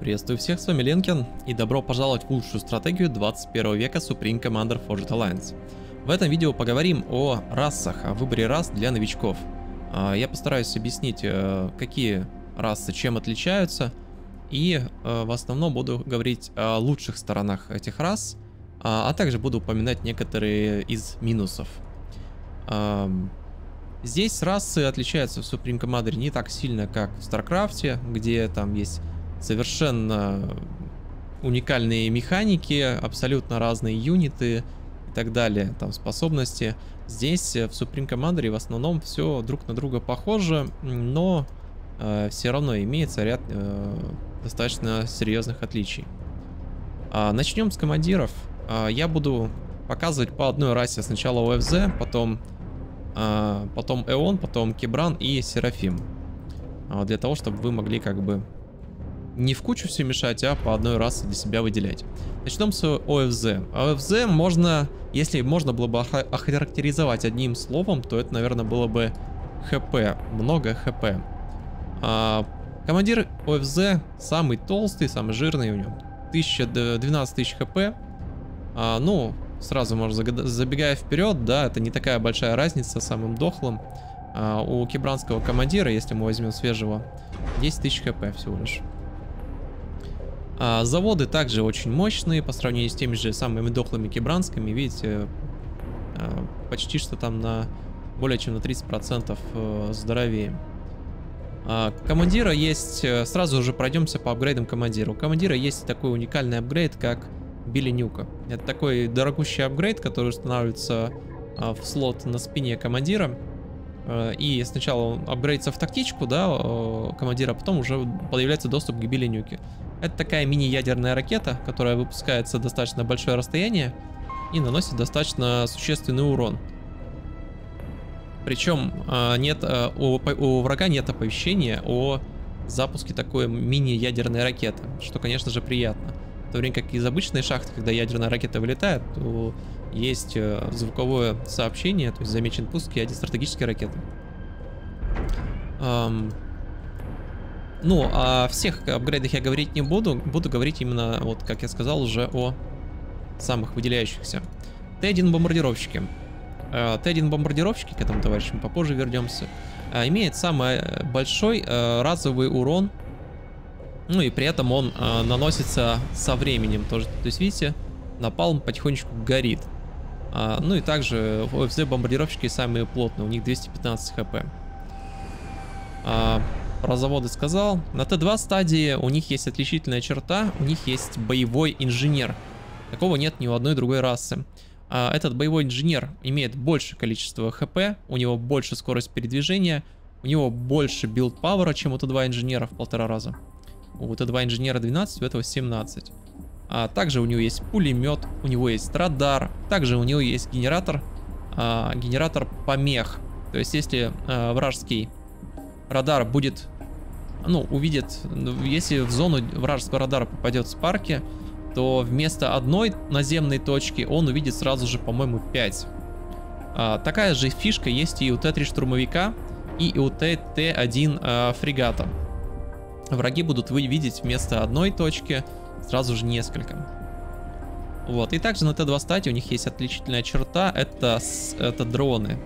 Приветствую всех, с вами Ленкин, и добро пожаловать в лучшую стратегию 21 века Supreme Commander Forged Alliance. В этом видео поговорим о расах, о выборе рас для новичков. А, я постараюсь объяснить, э, какие расы чем отличаются, и э, в основном буду говорить о лучших сторонах этих рас, а, а также буду упоминать некоторые из минусов. Здесь расы отличаются в Supreme Commander не так сильно, как в StarCraft, где там есть совершенно уникальные механики, абсолютно разные юниты и так далее, там способности. Здесь э, в Supreme Commander в основном все друг на друга похоже, но э, все равно имеется ряд э, достаточно серьезных отличий. А, начнем с командиров. А, я буду показывать по одной расе сначала ОФЗ, потом, а, потом Эон, потом Кибран и Серафим. А, для того, чтобы вы могли как бы не в кучу все мешать, а по одной раз для себя выделять. Начнем с ОФЗ. ОФЗ можно, если можно было бы охарактеризовать одним словом, то это, наверное, было бы ХП, много ХП. А, командир ОФЗ самый толстый, самый жирный у него. 1000, 12 тысяч ХП. А, ну, сразу можно забегая вперед, да, это не такая большая разница с самым дохлым. А, у кибранского командира, если мы возьмем свежего, 10 тысяч ХП всего лишь. А, заводы также очень мощные по сравнению с теми же самыми дохлыми кибранскими. Видите, а, почти что там на более чем на 30% э, здоровее. А, командира есть, э, сразу же пройдемся по апгрейдам командира. У командира есть такой уникальный апгрейд, как Билли Нюка. Это такой дорогущий апгрейд, который устанавливается а, в слот на спине командира. Э, и сначала он апгрейдится в тактичку, да, командира, а потом уже появляется доступ к Билли Нюке. Это такая мини-ядерная ракета, которая выпускается достаточно большое расстояние и наносит достаточно существенный урон. Причем а, нет, а, у, у врага нет оповещения о запуске такой мини-ядерной ракеты, что, конечно же, приятно. В то время как из обычной шахты, когда ядерная ракета вылетает, то есть э, звуковое сообщение, то есть замечен пуск стратегической ракеты. Ну, о всех апгрейдах я говорить не буду. Буду говорить именно, вот как я сказал, уже о самых выделяющихся. Т1 бомбардировщики. Э, Т1 бомбардировщики, к этому товарищам попозже вернемся, э, имеет самый большой э, разовый урон. Ну и при этом он наносится со временем тоже. То есть, видите, напалм потихонечку горит. Ну и также ОФЗ бомбардировщики самые плотные, у них 215 хп. Про заводы сказал. На Т2 стадии у них есть отличительная черта, у них есть боевой инженер. Такого нет ни у одной другой расы. А этот боевой инженер имеет больше количество ХП, у него больше скорость передвижения, у него больше build power а, чем у Т2 инженера в полтора раза. У Т2 инженера 12, у этого 17. А также у него есть пулемет, у него есть радар, также у него есть генератор, а, генератор помех. То есть если а, вражеский радар будет, ну, увидит, если в зону вражеского радара попадет Спарки, то вместо одной наземной точки он увидит сразу же, по-моему, 5. А, такая же фишка есть и у Т-3 штурмовика, и у Т-1 а, фрегата. Враги будут вы видеть вместо одной точки сразу же несколько. Вот, и также на Т-2 стате у них есть отличительная черта, это, это дроны.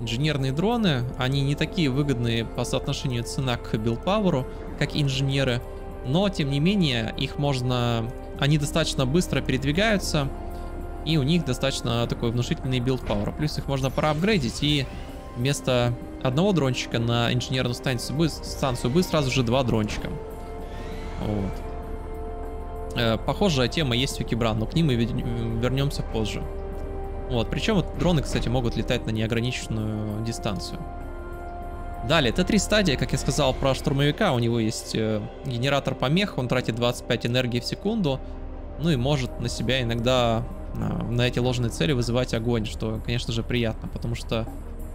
Инженерные дроны, они не такие выгодные по соотношению цена к билпауэру, как инженеры, но тем не менее их можно... Они достаточно быстро передвигаются, и у них достаточно такой внушительный build power. Плюс их можно проапгрейдить, и вместо одного дрончика на инженерную станцию будет, станцию будет сразу же два дрончика. Вот. Э, похожая тема есть у Кибран, но к ним мы вернемся позже. Вот, причем вот дроны, кстати, могут летать на неограниченную дистанцию. Далее, Т3 стадия, как я сказал про штурмовика, у него есть э, генератор помех, он тратит 25 энергии в секунду, ну и может на себя иногда э, на эти ложные цели вызывать огонь, что, конечно же, приятно, потому что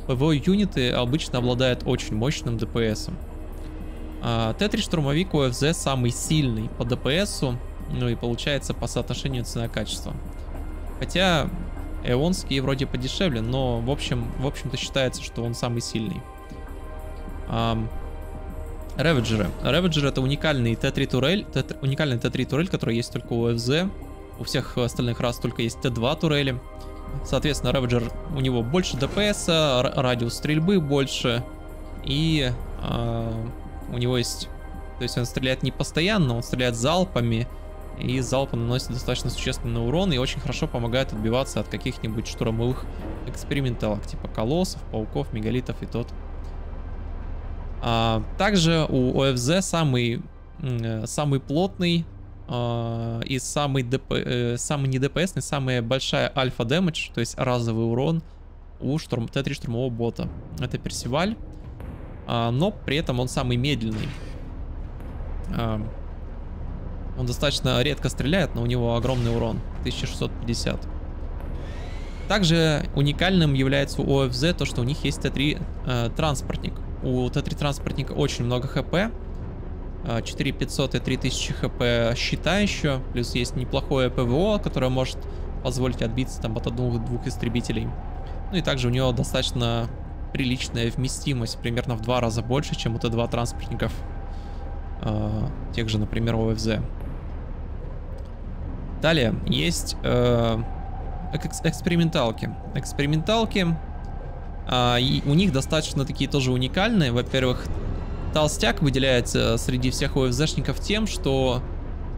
ПВО-юниты обычно обладают очень мощным ДПСом. А, Т3 штурмовик ОФЗ самый сильный по ДПСу, ну и получается по соотношению цена-качество. Хотя Эонский вроде подешевле, но в общем, в общем-то считается, что он самый сильный. Реведжеры. Реведжер это уникальный Т3 турель, уникальный Т3 турель, который есть только у ФЗ. У всех остальных раз только есть Т2 турели. Соответственно, Реведжер у него больше ДПС, радиус стрельбы больше. И э, у него есть... То есть он стреляет не постоянно, он стреляет залпами. И залпы наносит достаточно существенный урон и очень хорошо помогает отбиваться от каких-нибудь штурмовых эксперименталок, типа колоссов, пауков, мегалитов и тот. А, также у ОФЗ самый, э, самый плотный э, и самый, ДП, э, самый не ДПСный, самая большая альфа дэмэдж, то есть разовый урон у штурм, Т3 штурмового бота. Это Персиваль, э, но при этом он самый медленный. Э, он достаточно редко стреляет, но у него огромный урон, 1650. Также уникальным является у ОФЗ то, что у них есть Т3 э, транспортник. У Т3 транспортника очень много хп, 4500 и 3000 хп щита еще, плюс есть неплохое ПВО, которое может позволить отбиться там от одного-двух истребителей. Ну и также у него достаточно приличная вместимость, примерно в два раза больше, чем у Т2 транспортников, э, тех же, например, ОФЗ. Далее, есть э, эксперименталки. Эксперименталки, э, у них достаточно такие тоже уникальные. Во-первых, Толстяк выделяется среди всех ОФЗшников тем, что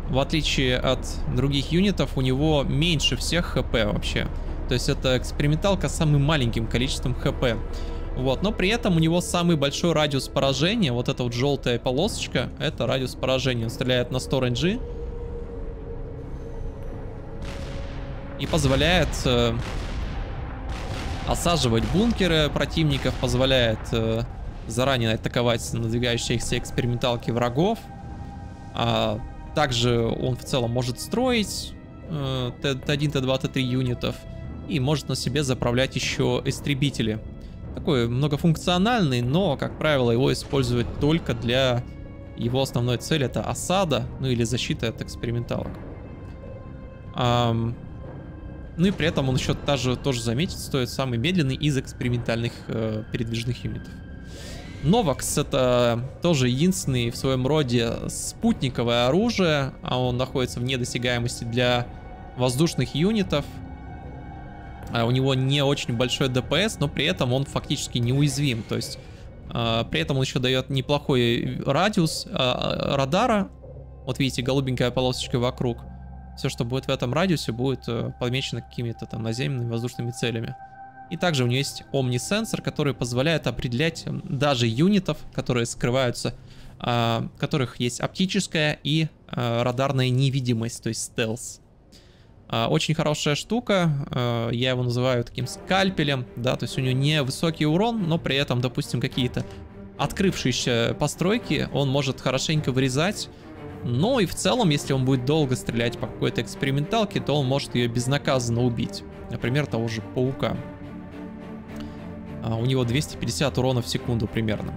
в отличие от других юнитов, у него меньше всех хп вообще. То есть это эксперименталка с самым маленьким количеством хп. Вот, но при этом у него самый большой радиус поражения, вот эта вот желтая полосочка, это радиус поражения. Он стреляет на 100 рейнджи. И позволяет э, осаживать бункеры противников, позволяет э, заранее атаковать надвигающиеся эксперименталки врагов. А также он в целом может строить э, Т1, Т2, Т3 юнитов и может на себе заправлять еще истребители. Такой многофункциональный, но, как правило, его используют только для его основной цели это осада, ну или защита от эксперименталок. Um, ну и при этом он еще тоже, тоже заметить стоит самый медленный из экспериментальных э, передвижных юнитов. Новакс это тоже единственный в своем роде спутниковое оружие, а он находится в недосягаемости для воздушных юнитов. А у него не очень большой ДПС, но при этом он фактически неуязвим. То есть а, при этом он еще дает неплохой радиус а, радара. Вот видите, голубенькая полосочка вокруг. Все, что будет в этом радиусе, будет э, помечено какими-то там наземными воздушными целями. И также у нее есть Omni-сенсор, который позволяет определять даже юнитов, которые скрываются, э, которых есть оптическая и э, радарная невидимость, то есть стелс. Э, очень хорошая штука, э, я его называю таким скальпелем, да, то есть у него не высокий урон, но при этом, допустим, какие-то открывшиеся постройки он может хорошенько вырезать, но и в целом, если он будет долго стрелять по какой-то эксперименталке, то он может ее безнаказанно убить. Например, того же паука. А, у него 250 урона в секунду примерно.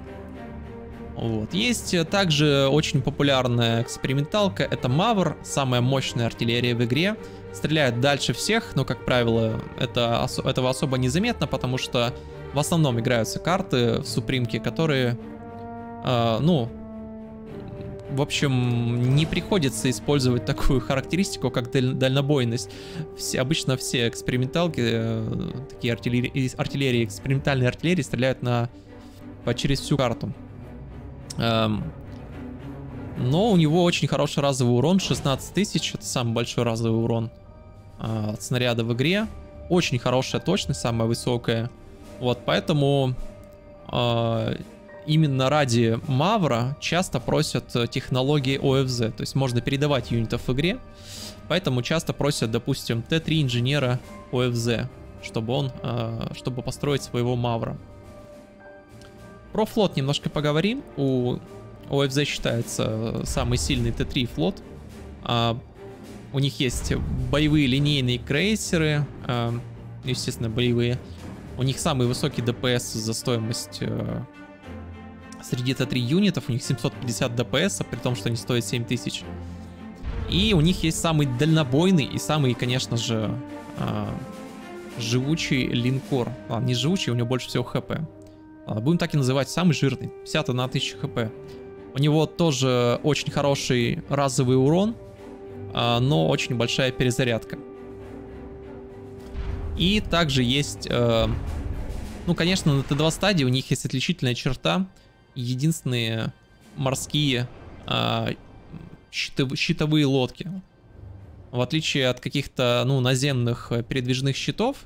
Вот. Есть также очень популярная эксперименталка, это Мавр, самая мощная артиллерия в игре. Стреляет дальше всех, но, как правило, это, этого особо незаметно, потому что в основном играются карты в Супримке, которые, э, ну, в общем, не приходится использовать такую характеристику, как дальнобойность. Все, обычно все эксперименталки, э, такие артиллерии, артиллерии, экспериментальные артиллерии стреляют на, по, через всю карту. Эм, но у него очень хороший разовый урон, 16 тысяч, это самый большой разовый урон э, от снаряда в игре. Очень хорошая точность, самая высокая. Вот, поэтому э, именно ради Мавра часто просят э, технологии OFZ, то есть можно передавать юнитов в игре, поэтому часто просят, допустим, Т3 инженера OFZ, чтобы он, э, чтобы построить своего Мавра. Про флот немножко поговорим. У OFZ считается самый сильный Т3 флот. А, у них есть боевые линейные крейсеры, естественно, боевые. У них самый высокий ДПС за стоимость э, Среди Т3 юнитов у них 750 ДПС, при том, что они стоят 7000. И у них есть самый дальнобойный и самый, конечно же, э, живучий линкор. Ладно, не живучий, у него больше всего хп. Ладно, будем так и называть, самый жирный, 51 тысяча хп. У него тоже очень хороший разовый урон, а, но очень большая перезарядка. И также есть, э, ну, конечно, на Т2 стадии у них есть отличительная черта. Единственные морские э, щитовые лодки. В отличие от каких-то, ну, наземных э, передвижных щитов,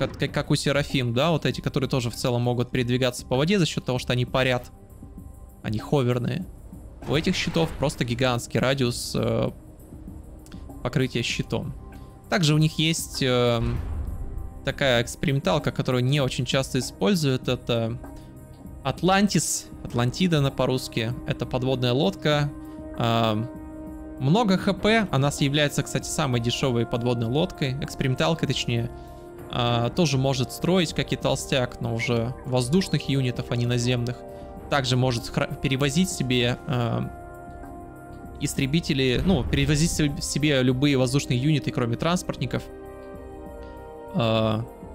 как, как у Серафим, да, вот эти, которые тоже в целом могут передвигаться по воде за счет того, что они парят. Они ховерные. У этих щитов просто гигантский радиус э, покрытия щитом. Также у них есть э, такая эксперименталка, которую не очень часто используют. Это Атлантис, Атлантида на по-русски. Это подводная лодка. Э, много хп, она является, кстати, самой дешевой подводной лодкой, эксперименталкой точнее. Э, тоже может строить, как и толстяк, но уже воздушных юнитов, а не наземных. Также может перевозить себе э, истребители, ну, перевозить себе любые воздушные юниты, кроме транспортников.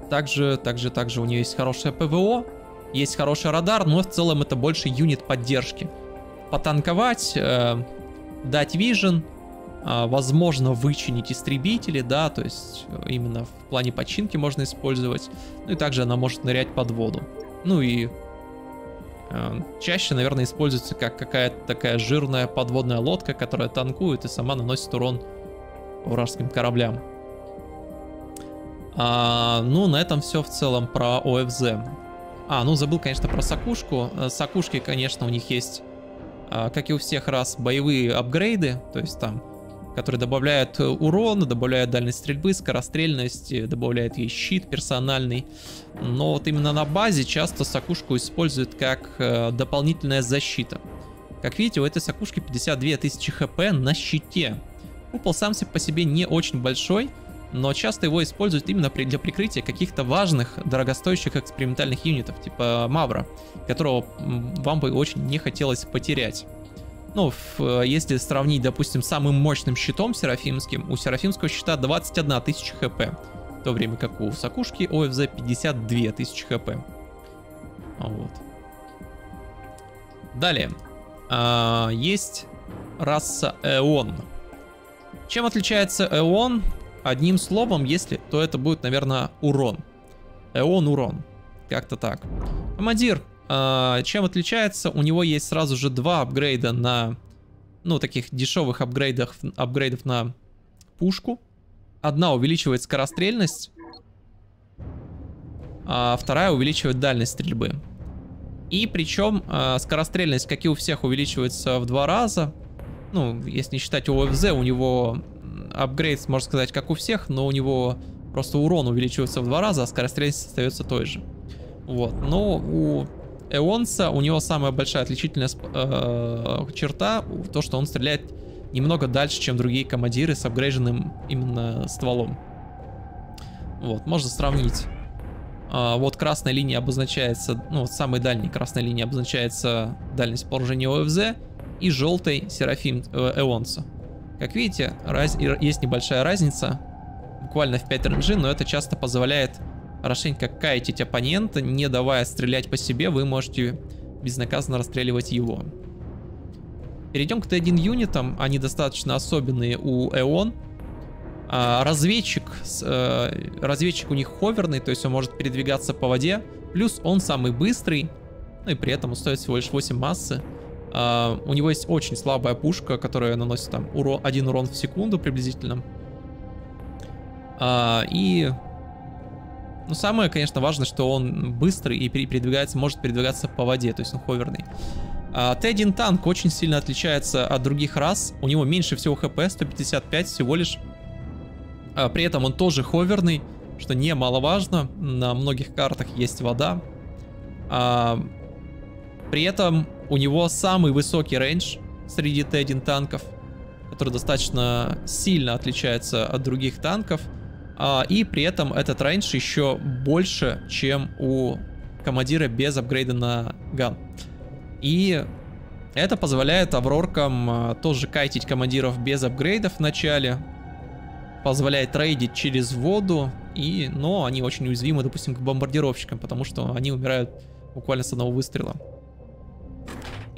Также, также, также у нее есть хорошее ПВО, есть хороший радар, но в целом это больше юнит поддержки. Потанковать, э, дать вижен, а, возможно вычинить истребители, да, то есть э, именно в плане починки можно использовать. Ну и также она может нырять под воду. Ну и э, чаще, наверное, используется как какая-то такая жирная подводная лодка, которая танкует и сама наносит урон вражеским кораблям. А, ну, на этом все в целом про ОФЗ. А, ну забыл, конечно, про Сакушку. Э, Сакушки, конечно, у них есть а, как и у всех раз, боевые апгрейды, то есть там, которые добавляют урон, добавляют дальность стрельбы, скорострельность, э, добавляют ей щит персональный. Но вот именно на базе часто сакушку используют как э, дополнительная защита. Как видите, у этой сакушки 52 тысячи хп на щите. Купол сам по себе не очень большой, но часто его используют именно для прикрытия каких-то важных, дорогостоящих экспериментальных юнитов, типа Мавра, которого вам бы очень не хотелось потерять. Ну, если сравнить, допустим, самым мощным щитом серафимским, у серафимского щита 21 тысяча хп, в то время как у Сакушки ОФЗ 52 тысячи хп. Вот. Далее. А, есть раса Эон. Чем отличается Эон? Одним словом, если, то это будет, наверное, урон. Эон урон. Как-то так. Командир, э, чем отличается? У него есть сразу же два апгрейда на, ну, таких дешевых апгрейдов, апгрейдов на пушку. Одна увеличивает скорострельность, а вторая увеличивает дальность стрельбы. И причем э, скорострельность, как и у всех, увеличивается в два раза. Ну, если не считать ОФЗ, у него апгрейд, можно сказать, как у всех, но у него просто урон увеличивается в два раза, а скорострельность остается той же. Вот, но у Эонса, у него самая большая отличительная э, черта, то, что он стреляет немного дальше, чем другие командиры с апгрейженным именно стволом. Вот, можно сравнить. А, вот красная линия обозначается, ну, вот самой дальней красной линии обозначается дальность поражения ОФЗ, и желтой Серафим э, Эонса. Как видите, раз, есть небольшая разница, буквально в 5 ренджи, но это часто позволяет хорошенько кайтить оппонента, не давая стрелять по себе, вы можете безнаказанно расстреливать его. Перейдем к Т1 юнитам, они достаточно особенные у Эон. А, разведчик, э, разведчик у них ховерный, то есть он может передвигаться по воде, плюс он самый быстрый, ну и при этом он стоит всего лишь 8 массы. Uh, у него есть очень слабая пушка, которая наносит там урон, один урон в секунду приблизительно. Uh, и... Ну, самое, конечно, важное, что он быстрый и передвигается, может передвигаться по воде, то есть он ховерный. Uh, Т1 танк очень сильно отличается от других рас. У него меньше всего хп, 155 всего лишь. При этом он тоже ховерный, что немаловажно. На многих картах есть вода. При этом у него самый высокий рейндж среди Т1 танков, который достаточно сильно отличается от других танков. А, и при этом этот рейндж еще больше, чем у командира без апгрейда на ган. И это позволяет Авроркам а, тоже кайтить командиров без апгрейдов в начале. Позволяет рейдить через воду. И, но они очень уязвимы, допустим, к бомбардировщикам, потому что они умирают буквально с одного выстрела.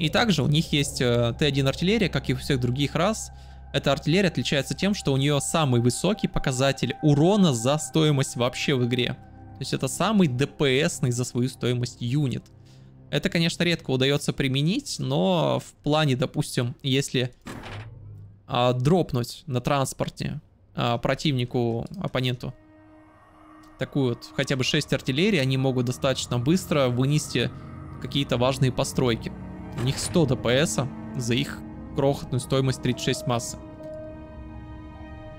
И также у них есть э, Т1 артиллерия, как и у всех других рас. Эта артиллерия отличается тем, что у нее самый высокий показатель урона за стоимость вообще в игре. То есть это самый ДПСный за свою стоимость юнит. Это, конечно, редко удается применить, но в плане, допустим, если а, дропнуть на транспорте а, противнику, оппоненту, такую вот хотя бы 6 артиллерии, они могут достаточно быстро вынести какие-то важные постройки. У них 100 ДПС за их крохотную стоимость 36 массы.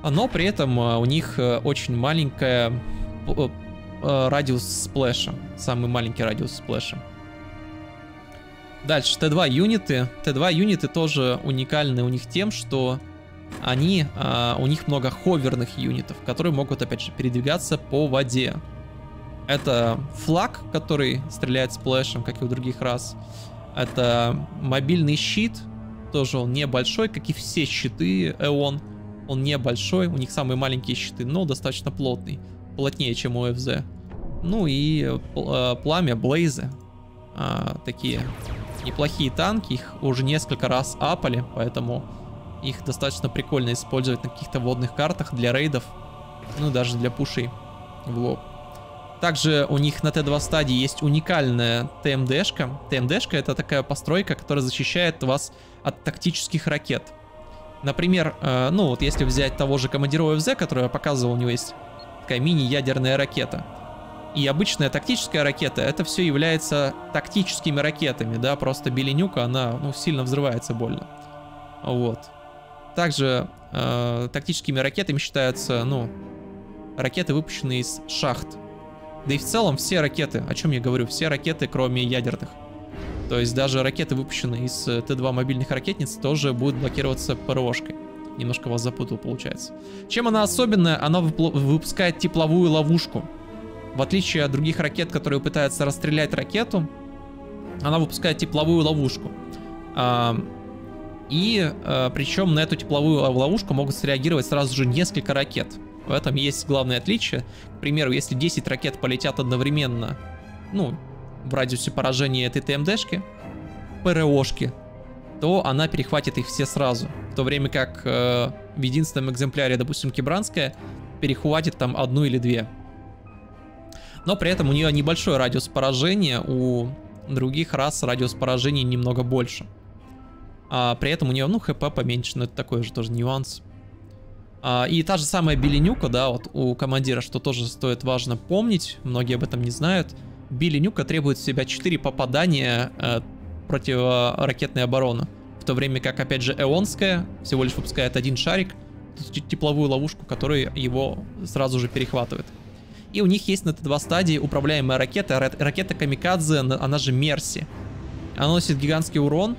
Но при этом а, у них э, очень маленькая э, э, радиус сплэша. Самый маленький радиус сплэша. Дальше, Т2 юниты. Т2 юниты тоже уникальны у них тем, что они, а, у них много ховерных юнитов, которые могут, опять же, передвигаться по воде. Это флаг, который стреляет сплэшем, как и у других рас. Это мобильный щит, тоже он небольшой, как и все щиты Эон. Он небольшой, у них самые маленькие щиты, но достаточно плотный. Плотнее, чем у ФЗ. Ну и э, пламя, блейзы. А, такие неплохие танки, их уже несколько раз апали, поэтому их достаточно прикольно использовать на каких-то водных картах для рейдов, ну даже для пушей в лоб. Также у них на Т2 стадии есть уникальная ТМДшка. ТМДшка это такая постройка, которая защищает вас от тактических ракет. Например, э, ну вот если взять того же командира ОФЗ, который я показывал, у него есть такая мини-ядерная ракета. И обычная тактическая ракета, это все является тактическими ракетами, да, просто Беленюка, она, ну, сильно взрывается больно. Вот. Также э, тактическими ракетами считаются, ну, ракеты, выпущенные из шахт. Да и в целом все ракеты, о чем я говорю, все ракеты, кроме ядерных. То есть даже ракеты, выпущенные из э, Т-2 мобильных ракетниц, тоже будут блокироваться ПРОшкой. Немножко вас запутал, получается. Чем она особенная? Она выпускает тепловую ловушку. В отличие от других ракет, которые пытаются расстрелять ракету, она выпускает тепловую ловушку. И а, причем на эту тепловую ловушку могут среагировать сразу же несколько ракет. В этом есть главное отличие. К примеру, если 10 ракет полетят одновременно, ну, в радиусе поражения этой ТМДшки, ПРОшки, то она перехватит их все сразу. В то время как э, в единственном экземпляре, допустим, Кибранская, перехватит там одну или две. Но при этом у нее небольшой радиус поражения, у других рас радиус поражения немного больше. А при этом у нее, ну, хп поменьше, но это такой же тоже нюанс. А, и та же самая Беленюка, да, вот у командира, что тоже стоит важно помнить, многие об этом не знают. Беленюка требует в себя 4 попадания э, противоракетной обороны. В то время как, опять же, Эонская всего лишь выпускает один шарик, тепловую ловушку, которая его сразу же перехватывает. И у них есть на Т2 стадии управляемая ракета, ракета Камикадзе, она же Мерси. Она носит гигантский урон,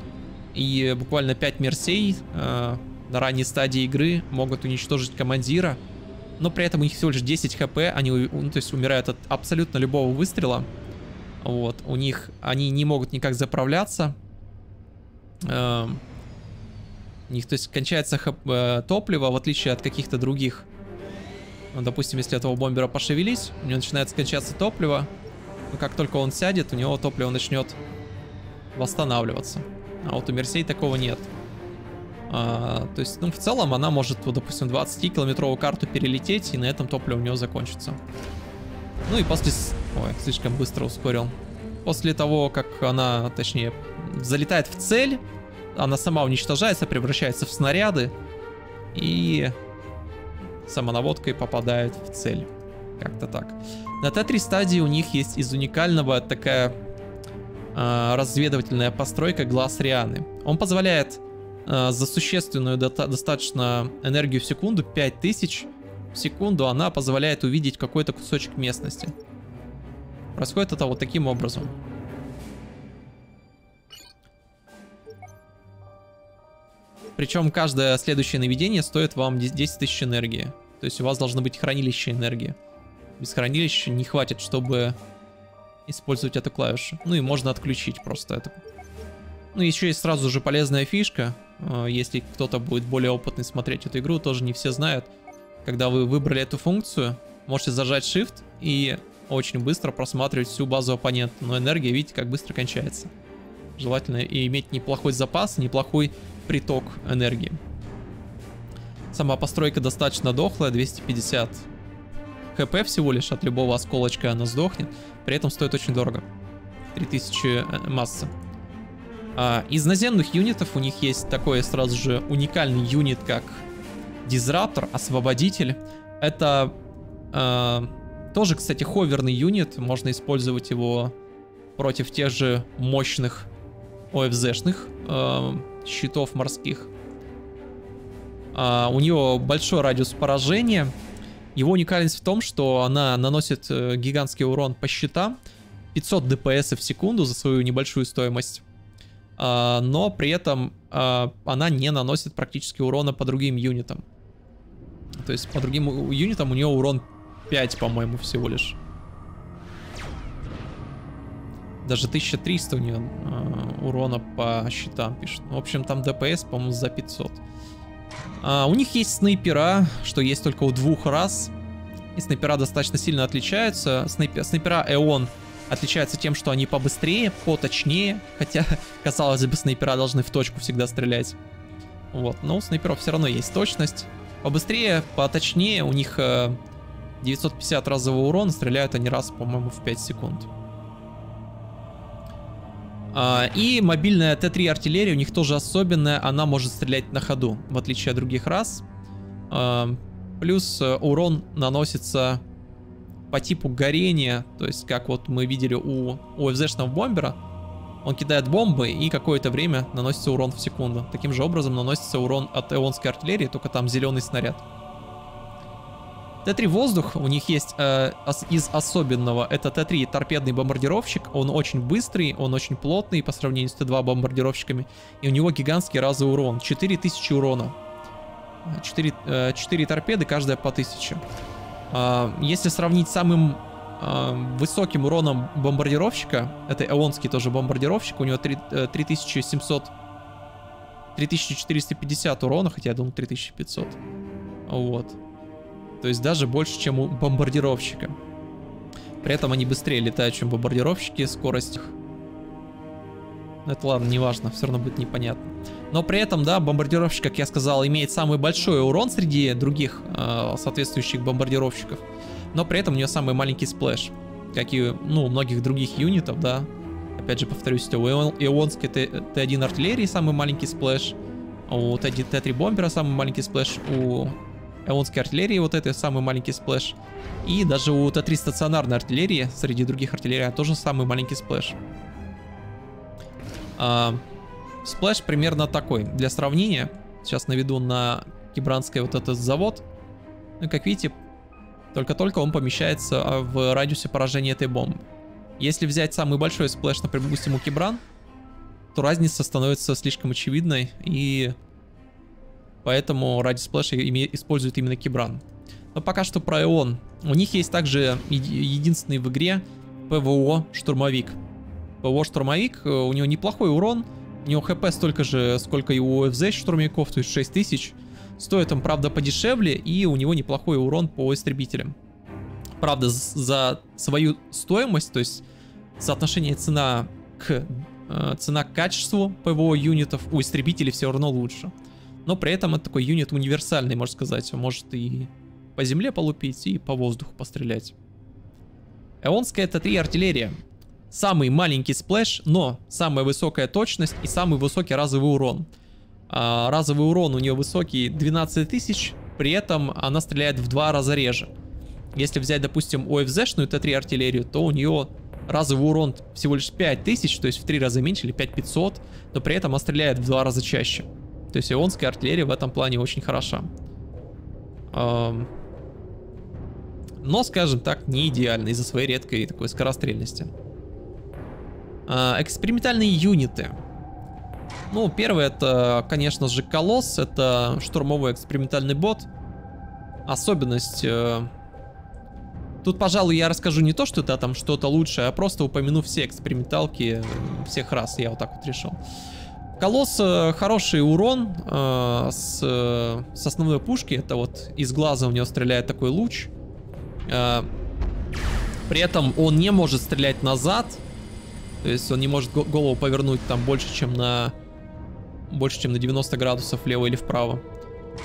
и буквально 5 Мерсей э, на ранней стадии игры могут уничтожить командира. Но при этом у них всего лишь 10 хп, они ну, то есть умирают от абсолютно любого выстрела. Вот, у них, они не могут никак заправляться. Э, у них, то есть, кончается хп, э, топливо, в отличие от каких-то других ну, допустим, если этого бомбера пошевелись, у него начинает скончаться топливо. Но как только он сядет, у него топливо начнет восстанавливаться. А вот у Мерсей такого нет. А, то есть, ну, в целом она может, вот, допустим, 20-километровую карту перелететь, и на этом топливо у него закончится. Ну и после... Ой, слишком быстро ускорил. После того, как она, точнее, залетает в цель, она сама уничтожается, превращается в снаряды. И самонаводкой попадает в цель. Как-то так. На Т3 стадии у них есть из уникального такая э, разведывательная постройка глаз Рианы. Он позволяет за существенную достаточно энергию в секунду, 5000 в секунду, она позволяет увидеть какой-то кусочек местности. Происходит это вот таким образом. Причем каждое следующее наведение стоит вам 10 тысяч энергии. То есть у вас должно быть хранилище энергии. Без хранилища не хватит, чтобы использовать эту клавишу. Ну и можно отключить просто это. Ну еще есть сразу же полезная фишка. А, если кто-то будет более опытный смотреть эту игру, тоже не все знают. Когда вы выбрали эту функцию, можете зажать Shift и очень быстро просматривать всю базу оппонента. Но энергия, видите, как быстро кончается. Желательно и иметь неплохой запас, неплохой приток энергии. Сама постройка достаточно дохлая, 250 хп всего лишь от любого осколочка она сдохнет. При этом стоит очень дорого. 3000 э, массы. А, из наземных юнитов у них есть такой сразу же уникальный юнит, как Дизраптор, Освободитель. Это а, тоже, кстати, ховерный юнит. Можно использовать его против тех же мощных ОФЗшных а, щитов морских. А, у него большой радиус поражения. Его уникальность в том, что она наносит э, гигантский урон по щитам. 500 ДПС в секунду за свою небольшую стоимость. А, но при этом а, она не наносит практически урона по другим юнитам. То есть по другим юнитам у нее урон 5, по-моему, всего лишь. Даже 1300 у нее э, урона по щитам пишет. В общем, там ДПС, по-моему, за 500. А, у них есть снайпера, что есть только у двух раз. И снайпера достаточно сильно отличаются. Снайпер, снайпера Эон отличаются тем, что они побыстрее, поточнее. Хотя, казалось бы, снайпера должны в точку всегда стрелять. Вот, но у снайперов все равно есть точность. Побыстрее, поточнее, у них э, 950 разового урона, стреляют они раз, по-моему, в 5 секунд. А, и мобильная Т-3 артиллерия у них тоже особенная, она может стрелять на ходу, в отличие от других рас. А, плюс э, урон наносится по типу горения, то есть как вот мы видели у УФЗшного бомбера, он кидает бомбы и какое-то время наносится урон в секунду. Таким же образом наносится урон от эонской артиллерии, только там зеленый снаряд. Т-3 воздух, у них есть э, из особенного, это Т-3 торпедный бомбардировщик, он очень быстрый, он очень плотный по сравнению с Т-2 бомбардировщиками, и у него гигантский разовый урон, 4000 урона. 4, э, 4 торпеды, каждая по 1000. Э, если сравнить самым э, высоким уроном бомбардировщика, это эонский тоже бомбардировщик, у него 3, э, 3700... 3450 урона, хотя я думал 3500. Вот. То есть даже больше, чем у бомбардировщика. При этом они быстрее летают, чем бомбардировщики, скорость их. Это ладно, неважно, все равно будет непонятно. Но при этом, да, бомбардировщик, как я сказал, имеет самый большой урон среди других э, соответствующих бомбардировщиков. Но при этом у нее самый маленький splash. Как и, ну, у многих других юнитов, да. Опять же, повторюсь, у эонской Т1 артиллерии самый маленький splash. У Т3 бомбера самый маленький splash. У эонской артиллерии, вот это самый маленький splash. И даже у Т-3 стационарной артиллерии, среди других артиллерий, тоже самый маленький splash. А, splash примерно такой. Для сравнения, сейчас наведу на Кибранский вот этот завод. Ну, как видите, только-только он помещается а, в радиусе поражения этой бомбы. Если взять самый большой splash, например, допустим, у Кибран, то разница становится слишком очевидной, и Поэтому ради splash а используют именно Кибран. Но пока что про Эон. У них есть также единственный в игре ПВО Штурмовик. ПВО Штурмовик, э, у него неплохой урон. У него хп столько же, сколько и у ФЗ штурмовиков, то есть 6000. Стоит он, правда, подешевле, и у него неплохой урон по истребителям. Правда, за свою стоимость, то есть соотношение цена к э, цена к качеству ПВО юнитов у истребителей все равно лучше. Но при этом это такой юнит универсальный, можно сказать. Он может и по земле полупить, и по воздуху пострелять. Эонская Т-3 артиллерия. Самый маленький splash, но самая высокая точность и самый высокий разовый урон. А, разовый урон у нее высокий 12 тысяч, при этом она стреляет в два раза реже. Если взять, допустим, ОФЗшную Т-3 артиллерию, то у нее разовый урон всего лишь 5000, то есть в три раза меньше или 5500, но при этом она стреляет в два раза чаще. То есть ионская артиллерия в этом плане очень хороша. Но, скажем так, не идеально из-за своей редкой такой скорострельности. А, экспериментальные юниты. Ну, первый это, конечно же, Колосс. Это штурмовой экспериментальный бот. Особенность... Э, тут, пожалуй, я расскажу не то, что это там что-то лучшее, а просто упомяну все эксперименталки э, всех раз. Я вот так вот решил. Колосс э, хороший урон э, с, с основной пушки. Это вот из глаза у него стреляет такой луч. Э, при этом он не может стрелять назад. То есть он не может голову повернуть там больше, чем на больше, чем на 90 градусов влево или вправо.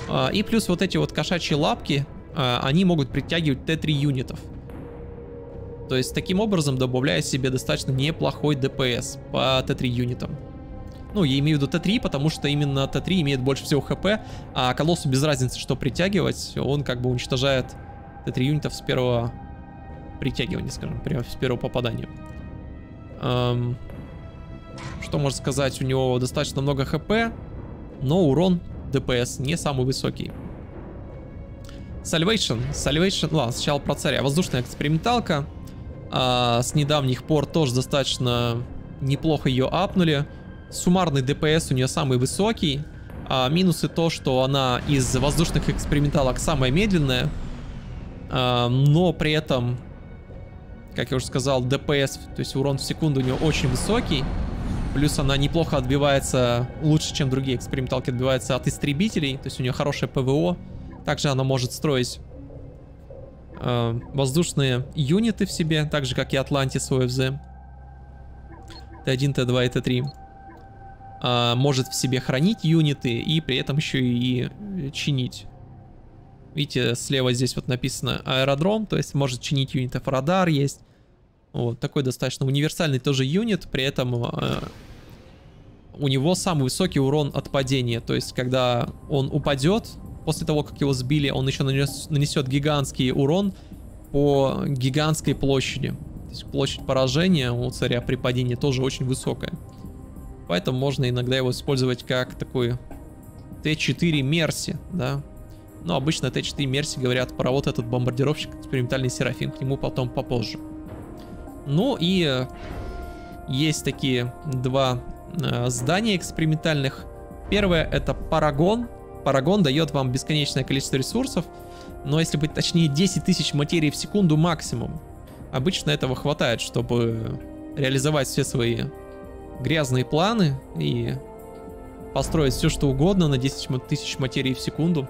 А, и плюс вот эти вот кошачьи лапки, а, они могут притягивать Т3 юнитов. То есть таким образом добавляя себе достаточно неплохой ДПС по Т3 юнитам. Ну, я имею в виду Т3, потому что именно Т3 имеет больше всего ХП, а колоссу без разницы, что притягивать, он как бы уничтожает Т3 юнитов с первого притягивания, скажем, с первого попадания. Эм, что можно сказать, у него достаточно много ХП, но урон ДПС не самый высокий. Salvation. Salvation, ладно, сначала про царя. Воздушная эксперименталка. А, с недавних пор тоже достаточно неплохо ее апнули. Суммарный ДПС у нее самый высокий. А, минусы то, что она из воздушных эксперименталок самая медленная. А, но при этом, как я уже сказал, ДПС, то есть урон в секунду у нее очень высокий. Плюс она неплохо отбивается, лучше, чем другие эксперименталки, отбивается от истребителей. То есть у нее хорошее ПВО. Также она может строить э, воздушные юниты в себе, так же, как и Атлантис ОФЗ. Т1, Т2 и Т3. Э, может в себе хранить юниты и при этом еще и чинить. Видите, слева здесь вот написано аэродром, то есть может чинить юнитов радар есть. Вот, такой достаточно универсальный тоже юнит, при этом э, у него самый высокий урон от падения. То есть, когда он упадет, после того, как его сбили, он еще нанес, нанесет гигантский урон по гигантской площади. То есть, площадь поражения у царя при падении тоже очень высокая. Поэтому можно иногда его использовать как такой Т4 Мерси, да. Но обычно Т4 Мерси говорят про вот этот бомбардировщик, экспериментальный Серафим, к нему потом попозже. Ну и э, есть такие два э, здания экспериментальных. Первое это Парагон. Парагон дает вам бесконечное количество ресурсов, но если быть точнее 10 тысяч материй в секунду максимум. Обычно этого хватает, чтобы реализовать все свои грязные планы и построить все что угодно на 10 тысяч материй в секунду.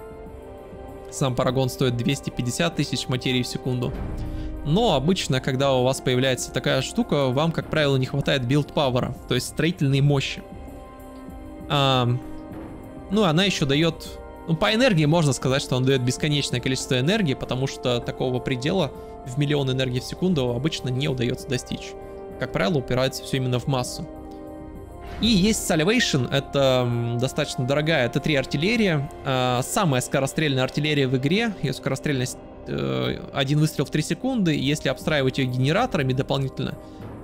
Сам Парагон стоит 250 тысяч материй в секунду. Но обычно, когда у вас появляется такая штука, вам, как правило, не хватает build power а, то есть строительной мощи. А, ну, она еще дает... Ну, по энергии можно сказать, что он дает бесконечное количество энергии, потому что такого предела в миллион энергии в секунду обычно не удается достичь. Как правило, упирается все именно в массу. И есть Salvation, это достаточно дорогая Т3 артиллерия, э, самая скорострельная артиллерия в игре, ее скорострельность э, один выстрел в 3 секунды, если обстраивать ее генераторами дополнительно,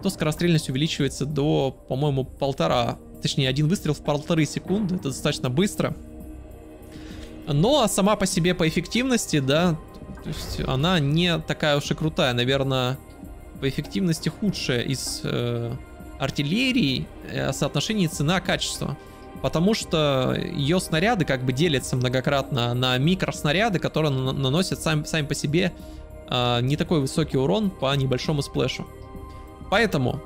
то скорострельность увеличивается до, по-моему, полтора, точнее, один выстрел в полторы секунды, это достаточно быстро. Но сама по себе по эффективности, да, то есть она не такая уж и крутая, наверное, по эффективности худшая из э, артиллерии э, соотношении цена-качество. Потому что ее снаряды как бы делятся многократно на микроснаряды, которые наносят сами, сами по себе э, не такой высокий урон по небольшому splash у. Поэтому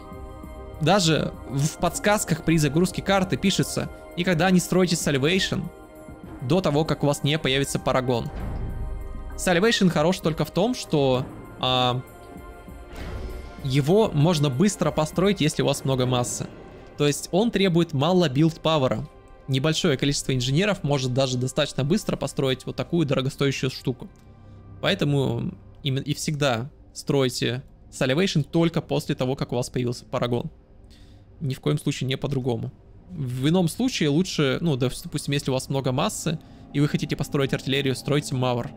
даже в подсказках при загрузке карты пишется, никогда не стройте Salvation до того, как у вас не появится Парагон. Salvation хорош только в том, что э, его можно быстро построить, если у вас много массы. То есть он требует мало build power а. Небольшое количество инженеров может даже достаточно быстро построить вот такую дорогостоящую штуку. Поэтому именно и всегда стройте Salivation только после того, как у вас появился Парагон. Ни в коем случае не по-другому. В ином случае лучше, ну, допустим, если у вас много массы, и вы хотите построить артиллерию, стройте Мавр.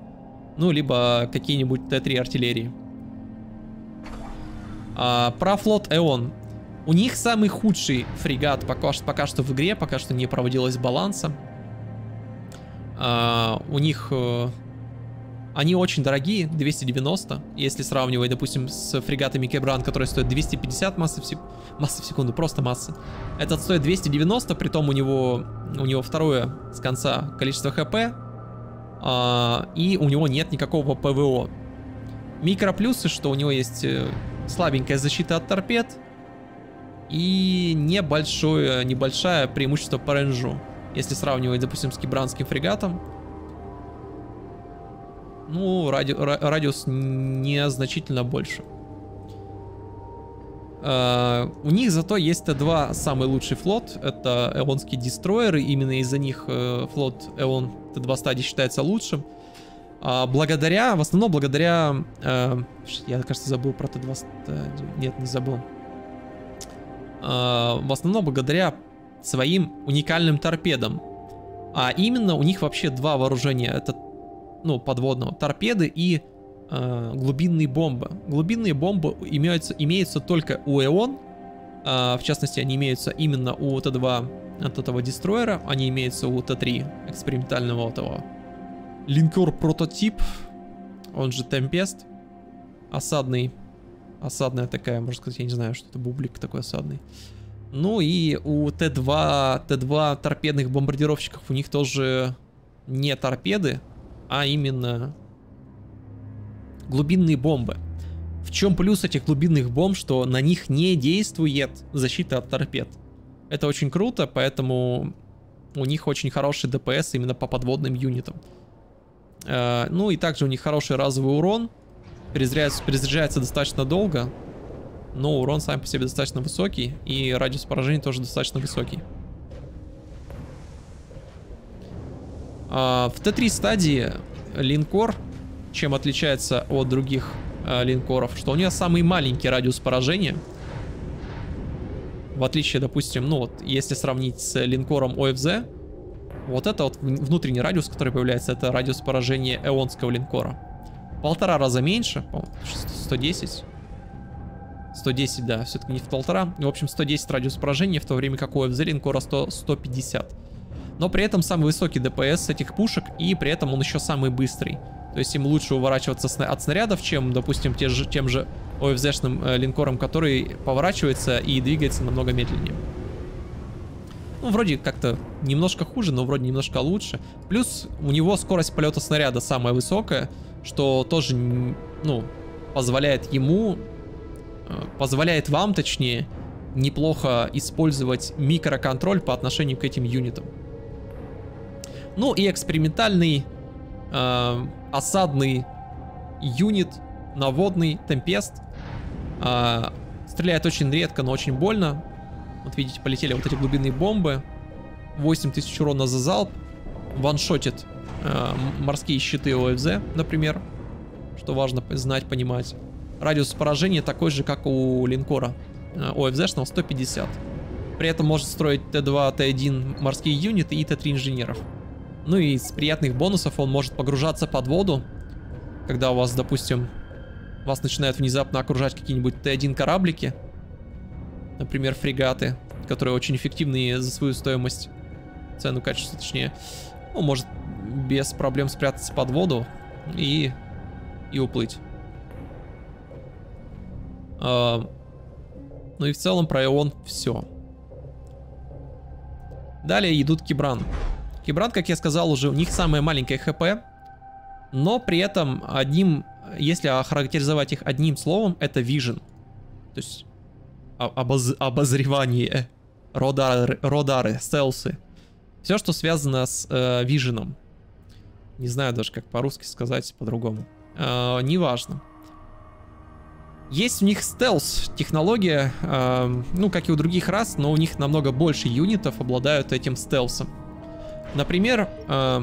Ну, либо какие-нибудь Т3 артиллерии. А, про флот Эон. У них самый худший фрегат пока, пока что в игре, пока что не проводилось баланса. Uh, у них... Uh, они очень дорогие, 290, если сравнивать, допустим, с фрегатами Cybran, которые стоят 250 массы в, сек... массы в секунду, просто массы. Этот стоит 290, при том у него, у него второе с конца количество хп, uh, и у него нет никакого ПВО. Микроплюсы, что у него есть э, слабенькая защита от торпед, и небольшое, небольшое преимущество по range у. Если сравнивать, допустим, с кибранским фрегатом, ну, ради, радиус незначительно больше. Uh, у них зато есть Т2 самый лучший флот, это эонские дестройеры, именно из-за них uh, флот Эон Т2 стадии считается лучшим. Uh, благодаря, в основном благодаря, я, кажется, забыл про Т2 стадию, нет, не забыл. В основном благодаря своим уникальным торпедам. А именно у них вообще два вооружения, это, ну, подводного, торпеды и э, глубинные бомбы. Глубинные бомбы имеются, имеются только у Эон, э, в частности, они имеются именно у Т2 от этого дестроера, они имеются у Т3 экспериментального этого. Линкор прототип, он же Темпест, осадный, осадная такая, можно сказать, я не знаю, что это бублик такой осадный. Ну и у Т2, Т2 торпедных бомбардировщиков у них тоже не торпеды, а именно глубинные бомбы. В чем плюс этих глубинных бомб, что на них не действует защита от торпед. Это очень круто, поэтому у них очень хороший ДПС именно по подводным юнитам. Э, ну и также у них хороший разовый урон. Перезаряжается, перезаряжается достаточно долго. Но урон сам по себе достаточно высокий. И радиус поражения тоже достаточно высокий. А, в Т3 стадии линкор чем отличается от других э, линкоров, что у нее самый маленький радиус поражения. В отличие, допустим, ну вот, если сравнить с линкором ОФЗ, вот это вот внутренний радиус, который появляется, это радиус поражения эонского линкора. Полтора раза меньше, 110. 110, да, все-таки не в полтора. В общем, 110 радиус поражения, в то время как у ОФЗ линкора 100, 150. Но при этом самый высокий ДПС этих пушек, и при этом он еще самый быстрый. То есть им лучше уворачиваться от снарядов, чем, допустим, те же, тем же ОФЗшным э, линкором, который поворачивается и двигается намного медленнее. Ну, вроде как-то немножко хуже, но вроде немножко лучше. Плюс у него скорость полета снаряда самая высокая, что тоже, ну, позволяет ему, э, позволяет вам, точнее, неплохо использовать микроконтроль по отношению к этим юнитам. Ну и экспериментальный э, осадный юнит, наводный, темпест. Э, стреляет очень редко, но очень больно. Вот видите, полетели вот эти глубинные бомбы. 8000 урона за залп. Ваншотит морские щиты ОФЗ, например. Что важно знать, понимать. Радиус поражения такой же, как у линкора э, ОФЗшного, 150. При этом может строить Т2, Т1 морские юниты и Т3 инженеров. Ну и из приятных бонусов он может погружаться под воду, когда у вас, допустим, вас начинают внезапно окружать какие-нибудь Т1 кораблики, например, фрегаты, которые очень эффективные за свою стоимость, цену, качество, точнее. Он может без проблем спрятаться под воду и, и уплыть. А, ну и в целом про Ион все. Далее идут Кибран. Кибран, как я сказал уже, у них самое маленькое хп, но при этом одним, если охарактеризовать их одним словом, это vision. То есть обоз, обозревание, родары, родары, стелсы. Все, что связано с э, виженом. Не знаю даже, как по-русски сказать по-другому. Э, неважно. Есть у них стелс технология, э, ну, как и у других рас, но у них намного больше юнитов обладают этим стелсом. Например, э,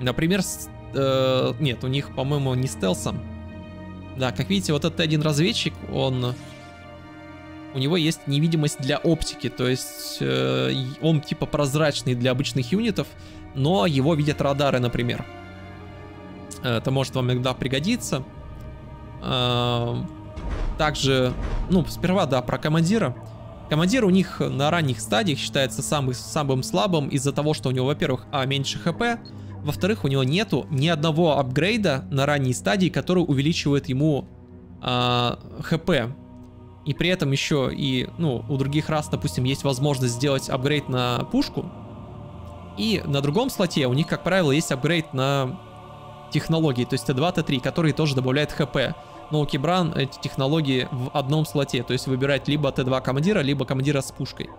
например, э, нет, у них, по-моему, не стелсом. Да, как видите, вот этот один разведчик, он... У него есть невидимость для оптики, то есть э, он типа прозрачный для обычных юнитов, но его видят радары, например. Это может вам иногда пригодиться. Э, также, ну, сперва, да, про командира. Командир у них на ранних стадиях считается самым, самым слабым из-за того, что у него, во-первых, а, меньше хп, во-вторых, у него нету ни одного апгрейда на ранней стадии, который увеличивает ему а, хп. И при этом еще и, ну, у других рас, допустим, есть возможность сделать апгрейд на пушку. И на другом слоте у них, как правило, есть апгрейд на технологии, то есть Т2, Т3, которые тоже добавляют хп но у Кибран эти технологии в одном слоте, то есть выбирать либо Т2 командира, либо командира с пушкой.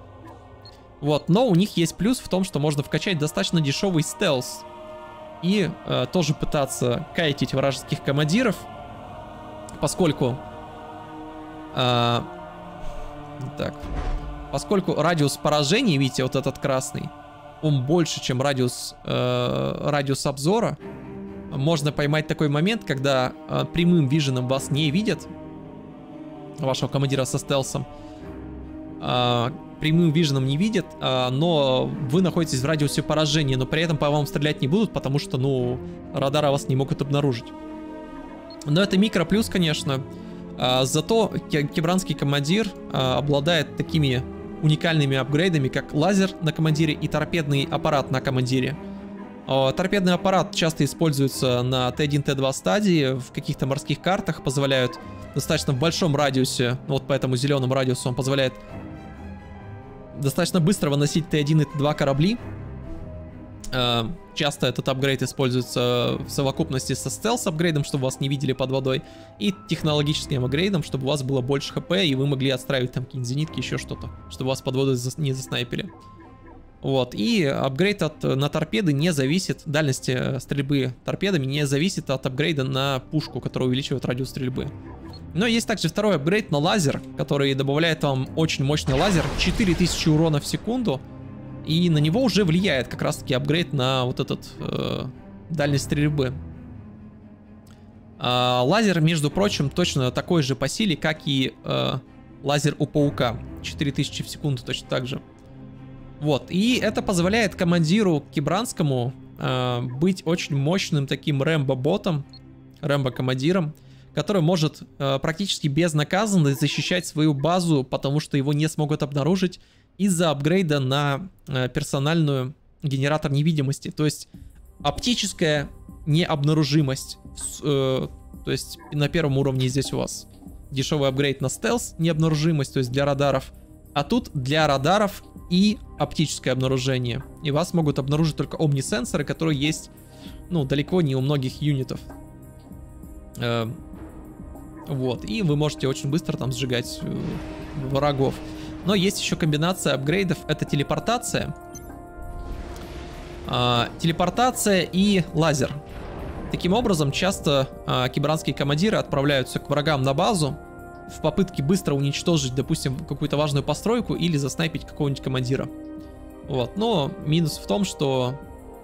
Вот, но у них есть плюс в том, что можно вкачать достаточно дешевый стелс и э, тоже пытаться кайтить вражеских командиров, поскольку э, Так. Поскольку радиус поражения, видите, вот этот красный, он больше, чем радиус, э, радиус обзора, можно поймать такой момент, когда э, прямым виженом вас не видят, вашего командира со стелсом, э, прямым виженом не видят, э, но вы находитесь в радиусе поражения, но при этом по вам стрелять не будут, потому что, ну, радары вас не могут обнаружить. Но это микро плюс, конечно. А, зато кибранский командир а, обладает такими уникальными апгрейдами, как лазер на командире и торпедный аппарат на командире. А, торпедный аппарат часто используется на Т1, Т2 стадии, в каких-то морских картах позволяют достаточно в большом радиусе, вот по этому зеленому радиусу он позволяет достаточно быстро выносить Т1 и Т2 корабли, часто этот апгрейд используется в совокупности со стелс-апгрейдом, чтобы вас не видели под водой, и технологическим апгрейдом, чтобы у вас было больше хп, и вы могли отстраивать там какие-нибудь зенитки, еще что-то, чтобы вас под водой не заснайпили. Вот, и апгрейд от, на торпеды не зависит, дальности э, стрельбы торпедами не зависит от апгрейда на пушку, которая увеличивает радиус стрельбы. Но есть также второй апгрейд на лазер, который добавляет вам очень мощный лазер, 4000 урона в секунду, и на него уже влияет как раз-таки апгрейд на вот этот э, дальность стрельбы. Э, лазер, между прочим, точно такой же по силе, как и э, лазер у паука. 4000 в секунду точно так же. Вот, и это позволяет командиру Кибранскому э, быть очень мощным таким Рэмбо-ботом, Рэмбо-командиром, который может э, практически безнаказанно защищать свою базу, потому что его не смогут обнаружить из-за апгрейда на э, персональную генератор невидимости. То есть оптическая необнаружимость. Э, то есть на первом уровне здесь у вас дешевый апгрейд на стелс, необнаружимость, то есть для радаров. А тут для радаров и оптическое обнаружение. И вас могут обнаружить только омнисенсоры, которые есть, ну, далеко не у многих юнитов. Э, вот, и вы можете очень быстро там сжигать э, врагов. Но есть еще комбинация апгрейдов, это телепортация. А, телепортация и лазер. Таким образом, часто а, кибранские командиры отправляются к врагам на базу в попытке быстро уничтожить, допустим, какую-то важную постройку или заснайпить какого-нибудь командира. Вот, но минус в том, что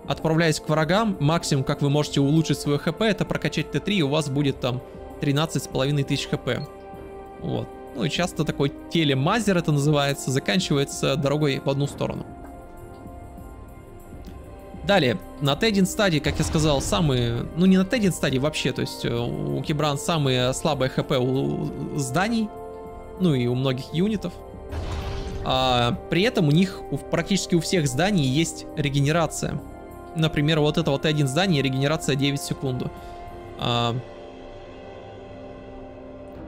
отправляясь к врагам, максимум, как вы можете улучшить свое хп, это прокачать Т3, и у вас будет там 13,5 тысяч хп. Вот ну и часто такой телемазер это называется, заканчивается дорогой в одну сторону. Далее, на Т1 стадии, как я сказал, самые, ну не на Т1 стадии вообще, то есть э, у Кибран самые слабые хп у зданий, ну и у многих юнитов. А, при этом у них у, практически у всех зданий есть регенерация. Например, вот это вот Т1 здание, регенерация 9 секунд. А,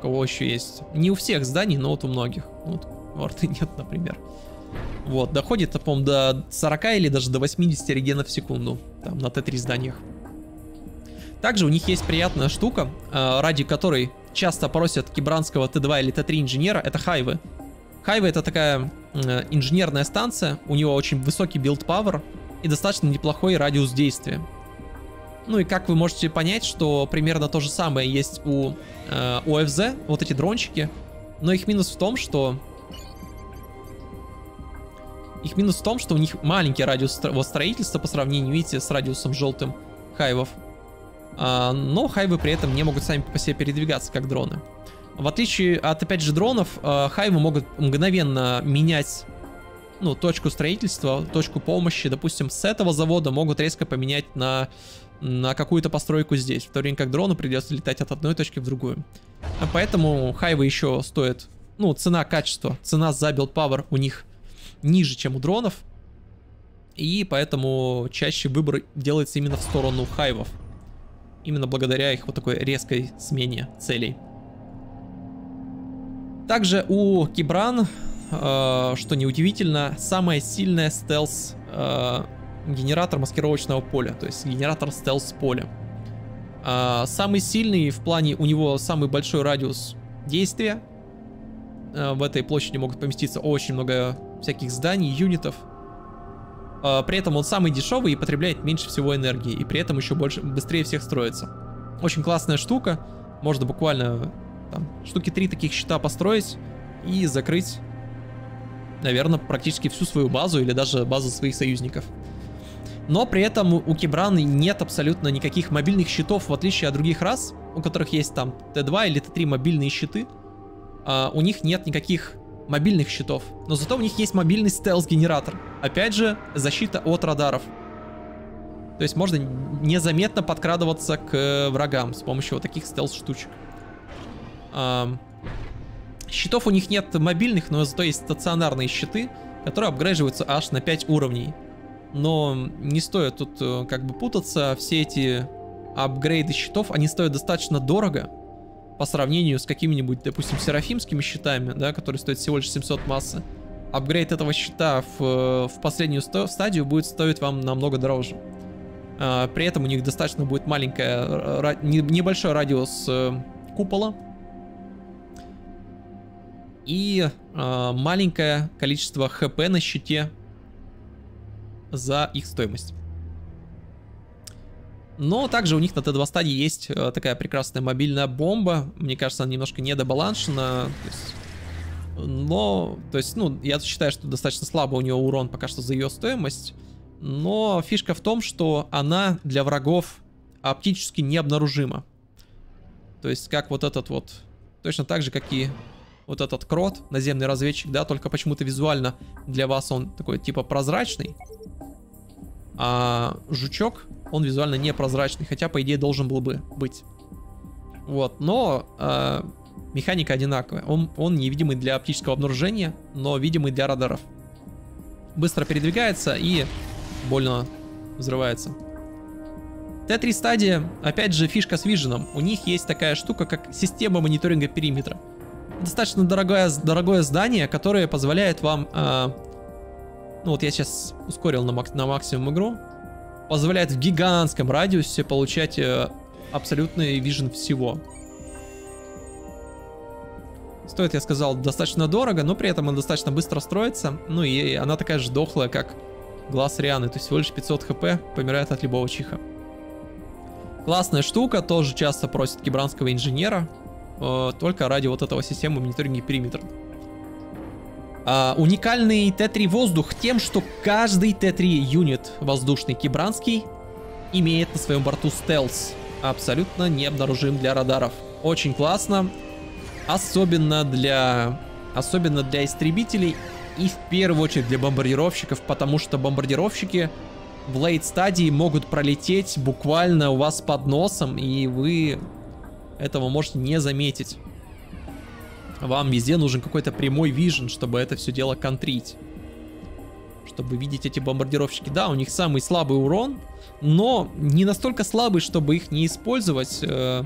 кого еще есть. Не у всех зданий, но вот у многих. Вот у арты нет, например. Вот, доходит, по-моему, до 40 или даже до 80 регенов в секунду. Там, на Т3 зданиях. Также у них есть приятная штука, э, ради которой часто просят кибранского Т2 или Т3 инженера, это хайвы. Хайвы это такая э, инженерная станция, у него очень высокий build power и достаточно неплохой радиус действия. Ну и как вы можете понять, что примерно то же самое есть у э, вот эти дрончики. Но их минус в том, что... Их минус в том, что у них маленький радиус строительства по сравнению, видите, с радиусом желтым хайвов. А, но хайвы при этом не могут сами по себе передвигаться, как дроны. В отличие от, опять же, дронов, э, хайвы могут мгновенно менять ну, точку строительства, точку помощи. Допустим, с этого завода могут резко поменять на на какую-то постройку здесь, в то время как дрону придется летать от одной точки в другую. А поэтому хайвы еще стоят, ну, цена, качество, цена за build power у них ниже, чем у дронов, и поэтому чаще выбор делается именно в сторону хайвов, именно благодаря их вот такой резкой смене целей. Также у Кибран, э, что неудивительно, самая сильная стелс э, генератор маскировочного поля, то есть генератор стелс поля. А, самый сильный в плане, у него самый большой радиус действия. А, в этой площади могут поместиться очень много всяких зданий, юнитов. А, при этом он самый дешевый и потребляет меньше всего энергии, и при этом еще больше, быстрее всех строится. Очень классная штука, можно буквально там, штуки три таких щита построить и закрыть наверное, практически всю свою базу или даже базу своих союзников. Но при этом у Кибран нет абсолютно никаких мобильных щитов, в отличие от других рас, у которых есть там Т2 или Т3 мобильные щиты. А, у них нет никаких мобильных щитов, но зато у них есть мобильный стелс-генератор. Опять же, защита от радаров. То есть можно незаметно подкрадываться к э, врагам с помощью вот таких стелс-штучек. Щитов у них нет мобильных, но зато есть стационарные щиты, которые апгрейживаются аж на 5 уровней. Но не стоит тут э, как бы путаться, все эти апгрейды щитов, они стоят достаточно дорого по сравнению с какими-нибудь, допустим, серафимскими щитами, да, которые стоят всего лишь 700 массы. Апгрейд этого щита в, в последнюю стадию будет стоить вам намного дороже. А, при этом у них достаточно будет маленькая, небольшой радиус э, купола. И а, маленькое количество хп на щите за их стоимость. Но также у них на Т2 стадии есть э, такая прекрасная мобильная бомба. Мне кажется, она немножко недобаланшена. То есть, но, то есть, ну, я считаю, что достаточно слабо у нее урон пока что за ее стоимость. Но фишка в том, что она для врагов оптически необнаружима. То есть, как вот этот вот, точно так же, как и вот этот крот, наземный разведчик, да, только почему-то визуально для вас он такой типа прозрачный. А жучок, он визуально непрозрачный, хотя по идее должен был бы быть. Вот, но э, механика одинаковая. Он, он невидимый для оптического обнаружения, но видимый для радаров. Быстро передвигается и больно взрывается. Т3 стадия, опять же, фишка с Vision. У них есть такая штука, как система мониторинга периметра. Достаточно дорогое, дорогое здание, которое позволяет вам э, ну вот я сейчас ускорил на, мак на максимум игру, позволяет в гигантском радиусе получать э, абсолютный вижен всего. Стоит, я сказал, достаточно дорого, но при этом он достаточно быстро строится. Ну и она такая же дохлая, как глаз Рианы, то есть всего лишь 500 хп, помирает от любого чиха. Классная штука, тоже часто просит кибранского инженера, э, только ради вот этого системы мониторинга периметра. Uh, уникальный Т-3 воздух тем, что каждый Т-3 юнит воздушный кибранский имеет на своем борту стелс. Абсолютно необнаружим для радаров. Очень классно. Особенно для... Особенно для истребителей и в первую очередь для бомбардировщиков, потому что бомбардировщики в лейт стадии могут пролететь буквально у вас под носом, и вы этого можете не заметить. Вам везде нужен какой-то прямой вижен, чтобы это все дело контрить. Чтобы видеть эти бомбардировщики. Да, у них самый слабый урон, но не настолько слабый, чтобы их не использовать. Э,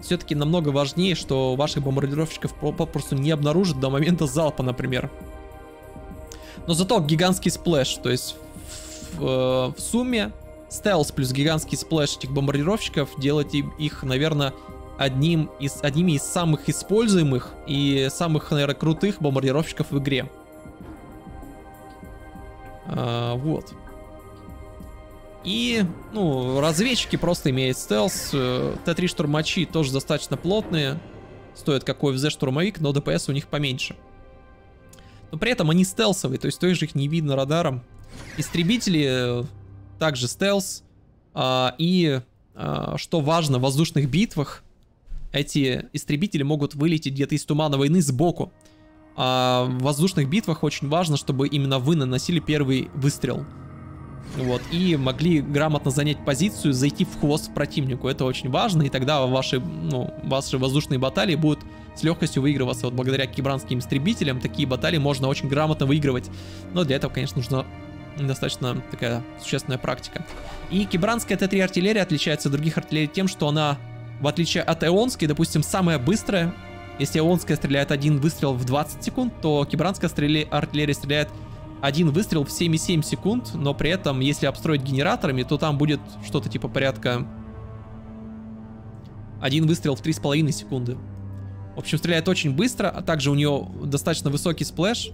Все-таки намного важнее, что ваших бомбардировщиков попросту не обнаружат до момента залпа, например. Но зато гигантский splash, то есть в, э, в сумме стелс плюс гигантский splash этих бомбардировщиков делает их, наверное, одним из, одними из самых используемых и самых, наверное, крутых бомбардировщиков в игре. А, вот. И, ну, разведчики просто имеют стелс. Э, Т-3 штурмачи тоже достаточно плотные. Стоят как OFZ штурмовик, но ДПС у них поменьше. Но при этом они стелсовые, то есть тоже их не видно радаром. Истребители э, также стелс. А, и, а, что важно, в воздушных битвах эти истребители могут вылететь где-то из тумана войны сбоку. А в воздушных битвах очень важно, чтобы именно вы наносили первый выстрел. Вот, и могли грамотно занять позицию, зайти в хвост противнику. Это очень важно, и тогда ваши, ну, ваши воздушные баталии будут с легкостью выигрываться. Вот благодаря кибранским истребителям такие баталии можно очень грамотно выигрывать. Но для этого, конечно, нужна достаточно такая существенная практика. И кибранская Т-3 артиллерия отличается от других артиллерий тем, что она в отличие от Эонской, допустим, самая быстрая. Если Эонская стреляет один выстрел в 20 секунд, то Кибранская стрели... артиллерия стреляет один выстрел в 7,7 секунд, но при этом, если обстроить генераторами, то там будет что-то типа порядка... Один выстрел в 3,5 секунды. В общем, стреляет очень быстро, а также у нее достаточно высокий splash.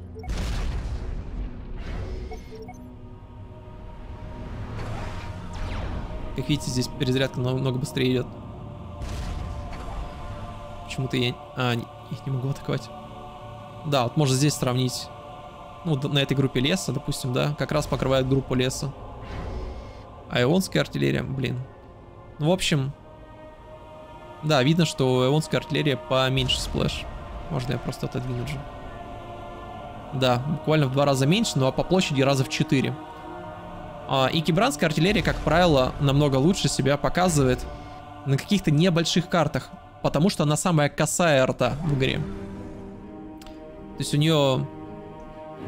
Как видите, здесь перезарядка намного быстрее идет. Почему-то я... А, их не могу атаковать. Да, вот можно здесь сравнить Ну, на этой группе леса, допустим, да, как раз покрывает группу леса. А ионская артиллерия, блин. Ну, в общем, да, видно, что ионская артиллерия поменьше splash. Можно я просто отодвину же. Да, буквально в два раза меньше, но по площади раза в четыре. А, и кибранская артиллерия, как правило, намного лучше себя показывает на каких-то небольших картах, потому что она самая косая арта в игре. То есть у нее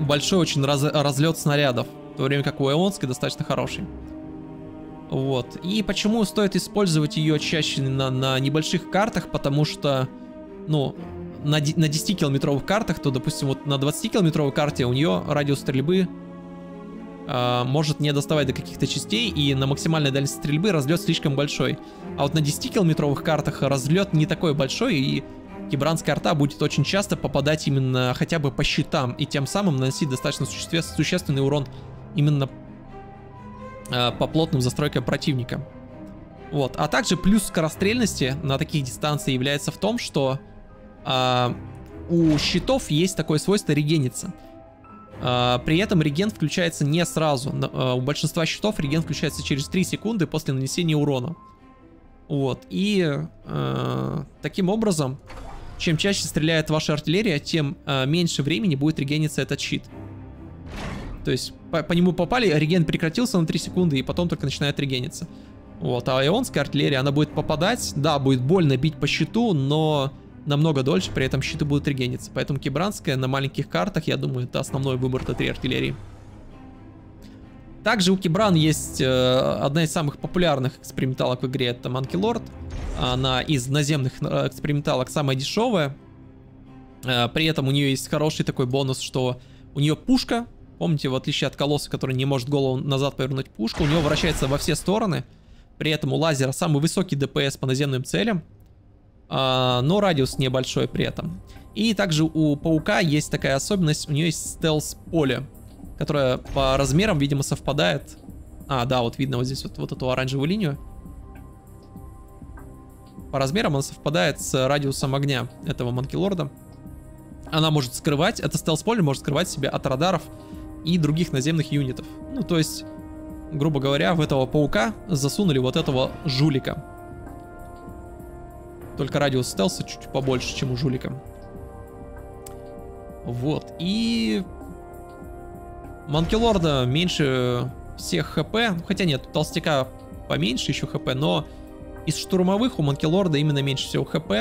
большой очень раз, разлет снарядов, в то время как у Эонской достаточно хороший. Вот. И почему стоит использовать ее чаще на, на небольших картах, потому что, ну, на, на 10-километровых картах, то, допустим, вот на 20-километровой карте у нее радиус стрельбы э, может не доставать до каких-то частей, и на максимальной дальности стрельбы разлет слишком большой. А вот на 10-километровых картах разлет не такой большой, и кибранская арта будет очень часто попадать именно хотя бы по щитам, и тем самым наносить достаточно суще существенный урон именно э, по плотным застройкам противника. Вот. А также плюс скорострельности на таких дистанциях является в том, что э, у щитов есть такое свойство регениться. Uh, при этом реген включается не сразу. Uh, у большинства щитов реген включается через 3 секунды после нанесения урона. Вот. И uh, таким образом, чем чаще стреляет ваша артиллерия, тем меньше времени будет регениться этот щит. То есть по, по нему попали, реген прекратился на 3 секунды, и потом только начинает регениться. Вот. А ионская артиллерия, она будет попадать, да, будет больно бить по щиту, но намного дольше, при этом щиты будут регениться. Поэтому кибранская на маленьких картах, я думаю, это основной выбор Т3 артиллерии. Также у Кибран есть э, одна из самых популярных эксперименталок в игре, это Monkey Lord. Она из наземных э, эксперименталок самая дешевая. Э, при этом у нее есть хороший такой бонус, что у нее пушка, помните, в отличие от Колосса, который не может голову назад повернуть пушку, у него вращается во все стороны. При этом у лазера самый высокий ДПС по наземным целям. А, но радиус небольшой при этом. И также у паука есть такая особенность, у нее есть стелс-поле, которое по размерам, видимо, совпадает. А, да, вот видно вот здесь вот, вот эту оранжевую линию. По размерам она совпадает с радиусом огня этого манкилорда. Она может скрывать, это стелс-поле может скрывать себя от радаров и других наземных юнитов. Ну, то есть, грубо говоря, в этого паука засунули вот этого жулика. Только радиус стелса чуть побольше, чем у жулика. Вот. И... Манкилорда меньше всех хп. Хотя нет, толстяка поменьше еще хп, но из штурмовых у Манкилорда именно меньше всего хп.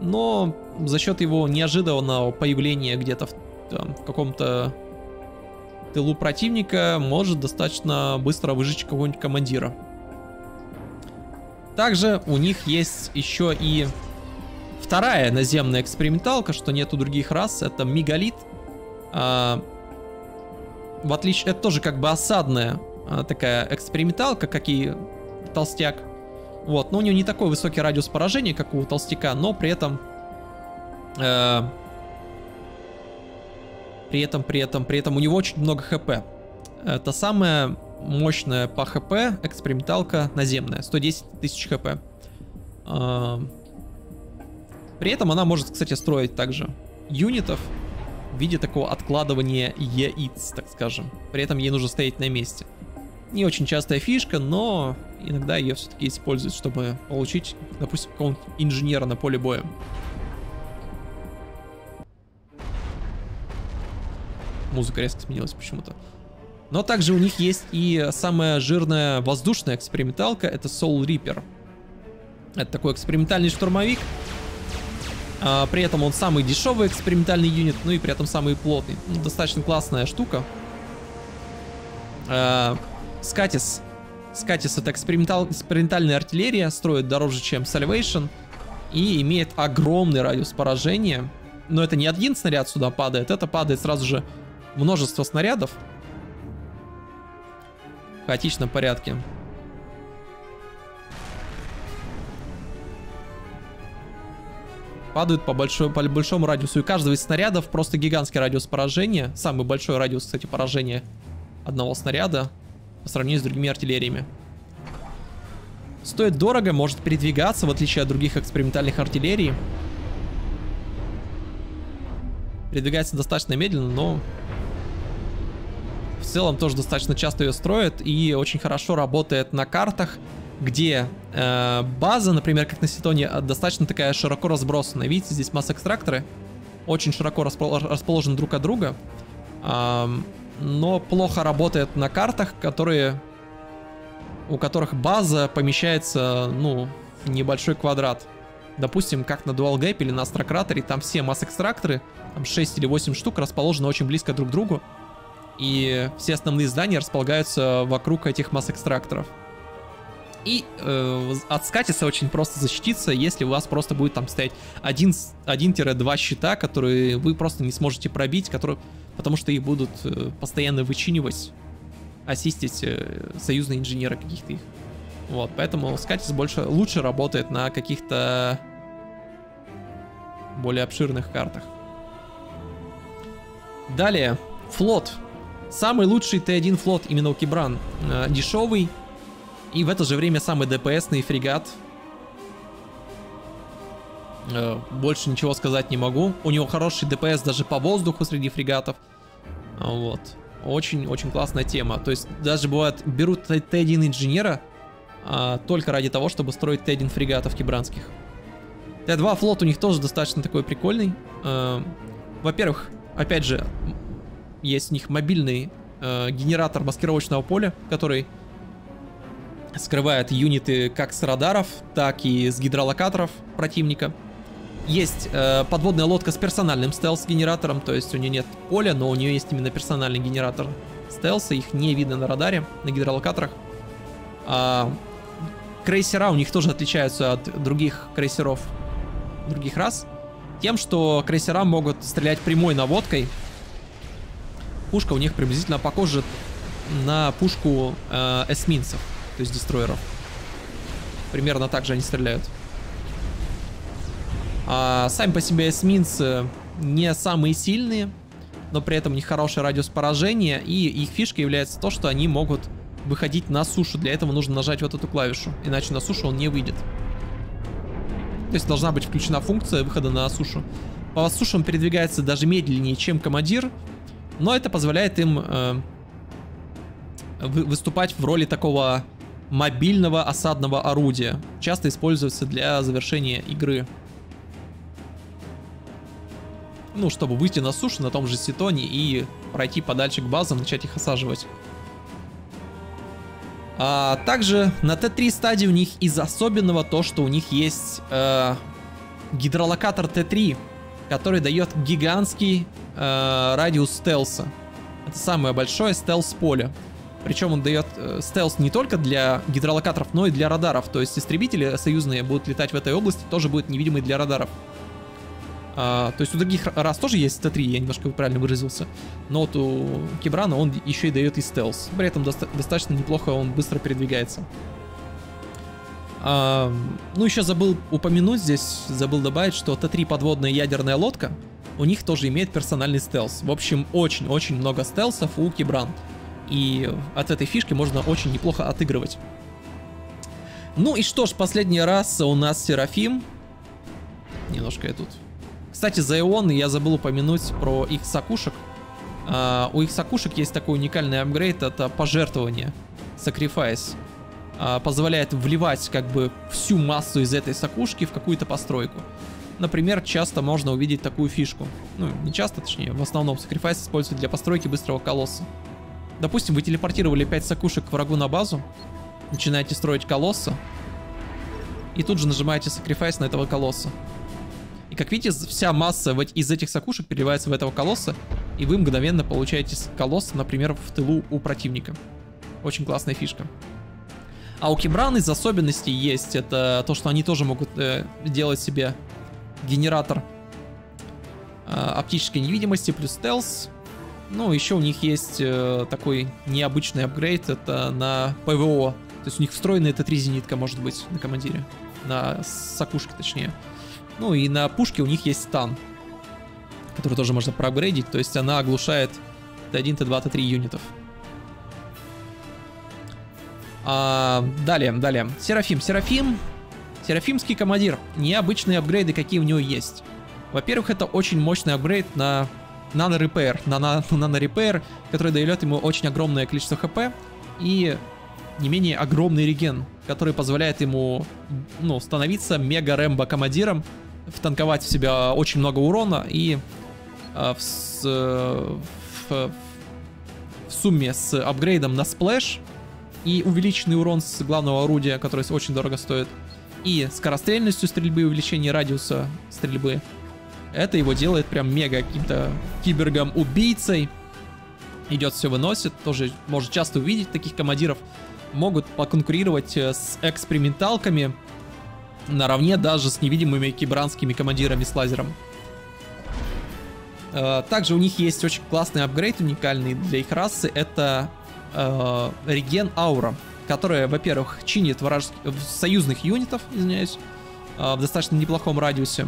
Но за счет его неожиданного появления где-то в, в каком-то тылу противника может достаточно быстро выжечь какого-нибудь командира. Также у них есть еще и вторая наземная эксперименталка, что нет у других рас, это мегалит. А, в отличие, это тоже как бы осадная а, такая эксперименталка, как и толстяк. Вот, но у нее не такой высокий радиус поражения, как у толстяка, но при этом... Э, при этом, при этом, при этом у него очень много хп. Это самая мощная по хп, эксперименталка наземная, 110 тысяч хп. А, при этом она может, кстати, строить также юнитов в виде такого откладывания яиц, так скажем. При этом ей нужно стоять на месте. Не очень частая фишка, но иногда ее все-таки используют, чтобы получить, допустим, какого-нибудь инженера на поле боя. Музыка резко сменилась почему-то. Но также у них есть и самая жирная воздушная эксперименталка, это Soul Reaper. Это такой экспериментальный штурмовик. А, при этом он самый дешевый экспериментальный юнит, ну и при этом самый плотный. Ну, достаточно классная штука. А, Скатис. Скатис это эксперименталь... экспериментальная артиллерия, строит дороже, чем Salvation. И имеет огромный радиус поражения. Но это не один снаряд сюда падает, это падает сразу же множество снарядов хаотичном порядке. Падают по, большой, по большому радиусу. И каждого из снарядов просто гигантский радиус поражения. Самый большой радиус, кстати, поражения одного снаряда по сравнению с другими артиллериями. Стоит дорого, может передвигаться, в отличие от других экспериментальных артиллерий. Передвигается достаточно медленно, но в целом тоже достаточно часто ее строят и очень хорошо работает на картах, где э, база, например, как на Ситоне, достаточно такая широко разбросанная. Видите, здесь масс-экстракторы очень широко расположены друг от друга, э, но плохо работает на картах, которые у которых база помещается, ну, в небольшой квадрат. Допустим, как на Dual Gap или на Астрократере, там все масс-экстракторы, там 6 или 8 штук, расположены очень близко друг к другу. И все основные здания располагаются вокруг этих масс-экстракторов. И э, от скатиса очень просто защититься, если у вас просто будет там стоять 1-2 щита, которые вы просто не сможете пробить, которые, потому что их будут э, постоянно вычинивать, ассистить э, союзные инженеры каких-то их. Вот, поэтому скатис больше, лучше работает на каких-то более обширных картах. Далее, флот. Самый лучший Т1 флот именно у Кибран. Э, дешевый и в это же время самый ДПСный фрегат. Э, больше ничего сказать не могу. У него хороший ДПС даже по воздуху среди фрегатов. Вот. Очень-очень классная тема. То есть даже бывает, берут Т1 инженера а, только ради того, чтобы строить Т1 фрегатов кибранских. Т2 флот у них тоже достаточно такой прикольный. А, Во-первых, опять же, есть у них мобильный э, генератор маскировочного поля, который скрывает юниты как с радаров, так и с гидролокаторов противника. Есть э, подводная лодка с персональным стелс-генератором, то есть у нее нет поля, но у нее есть именно персональный генератор стелса, их не видно на радаре, на гидролокаторах. А, крейсера у них тоже отличаются от других крейсеров других рас, тем, что крейсера могут стрелять прямой наводкой, пушка у них приблизительно похожа на пушку э, эсминцев, то есть дестройеров. Примерно так же они стреляют. А сами по себе эсминцы не самые сильные, но при этом у них хороший радиус поражения, и их фишкой является то, что они могут выходить на сушу. Для этого нужно нажать вот эту клавишу, иначе на сушу он не выйдет. То есть должна быть включена функция выхода на сушу. По суше он передвигается даже медленнее, чем командир, но это позволяет им э, выступать в роли такого мобильного осадного орудия. Часто используется для завершения игры. Ну, чтобы выйти на сушу на том же Ситоне и пройти подальше к базам, начать их осаживать. А также на Т3 стадии у них из особенного то, что у них есть э, гидролокатор Т3, который дает гигантский э, радиус стелса. Это самое большое стелс-поле. Причем он дает э, стелс не только для гидролокаторов, но и для радаров. То есть истребители союзные будут летать в этой области, тоже будут невидимы для радаров. А, то есть у других раз тоже есть Т3, я немножко правильно выразился. Но вот у Кибрана он еще и дает и стелс. При этом доста достаточно неплохо он быстро передвигается. А, ну, еще забыл упомянуть здесь, забыл добавить, что Т3 подводная ядерная лодка, у них тоже имеет персональный стелс. В общем, очень-очень много стелсов у Кибран. И от этой фишки можно очень неплохо отыгрывать. Ну и что ж, последний раз у нас Серафим. Немножко я тут... Кстати, за Ион я забыл упомянуть про их сакушек. Uh, у их сакушек есть такой уникальный апгрейд, это пожертвование. Sacrifice. Uh, позволяет вливать как бы всю массу из этой сакушки в какую-то постройку. Например, часто можно увидеть такую фишку. Ну, не часто, точнее, в основном Sacrifice используют для постройки быстрого колосса. Допустим, вы телепортировали 5 сакушек к врагу на базу, начинаете строить колосса, и тут же нажимаете Sacrifice на этого колосса. И как видите, вся масса из этих сакушек переливается в этого колосса, и вы мгновенно получаете колосс, например, в тылу у противника. Очень классная фишка. А у Кибран из особенностей есть это то, что они тоже могут э, делать себе генератор э, оптической невидимости плюс стелс. Ну, еще у них есть э, такой необычный апгрейд, это на ПВО. То есть у них встроенная Т3 зенитка может быть на командире. На сакушке точнее. Ну и на пушке у них есть стан, который тоже можно проапгрейдить. То есть она оглушает Т1, Т2, Т3 юнитов. А, далее, далее. Серафим. Серафим Серафимский командир. Необычные апгрейды, какие у него есть. Во-первых, это очень мощный апгрейд на Nano Repair, Nano, Nano Repair, который дает ему очень огромное количество хп и не менее огромный реген, который позволяет ему, ну, становиться мега рэмбо командиром, втанковать в себя очень много урона и э, в, в, в, в сумме с апгрейдом на splash и увеличенный урон с главного орудия, который очень дорого стоит, и скорострельностью стрельбы, увеличение радиуса стрельбы, это его делает прям мега каким-то кибергом-убийцей. Идет, все выносит. Тоже может часто увидеть таких командиров. Могут поконкурировать э, с эксперименталками наравне даже с невидимыми кибранскими командирами с лазером. Э, также у них есть очень классный апгрейд, уникальный для их расы. Это э, реген аура, которая, во-первых, чинит вражеских, союзных юнитов, извиняюсь, э, в достаточно неплохом радиусе.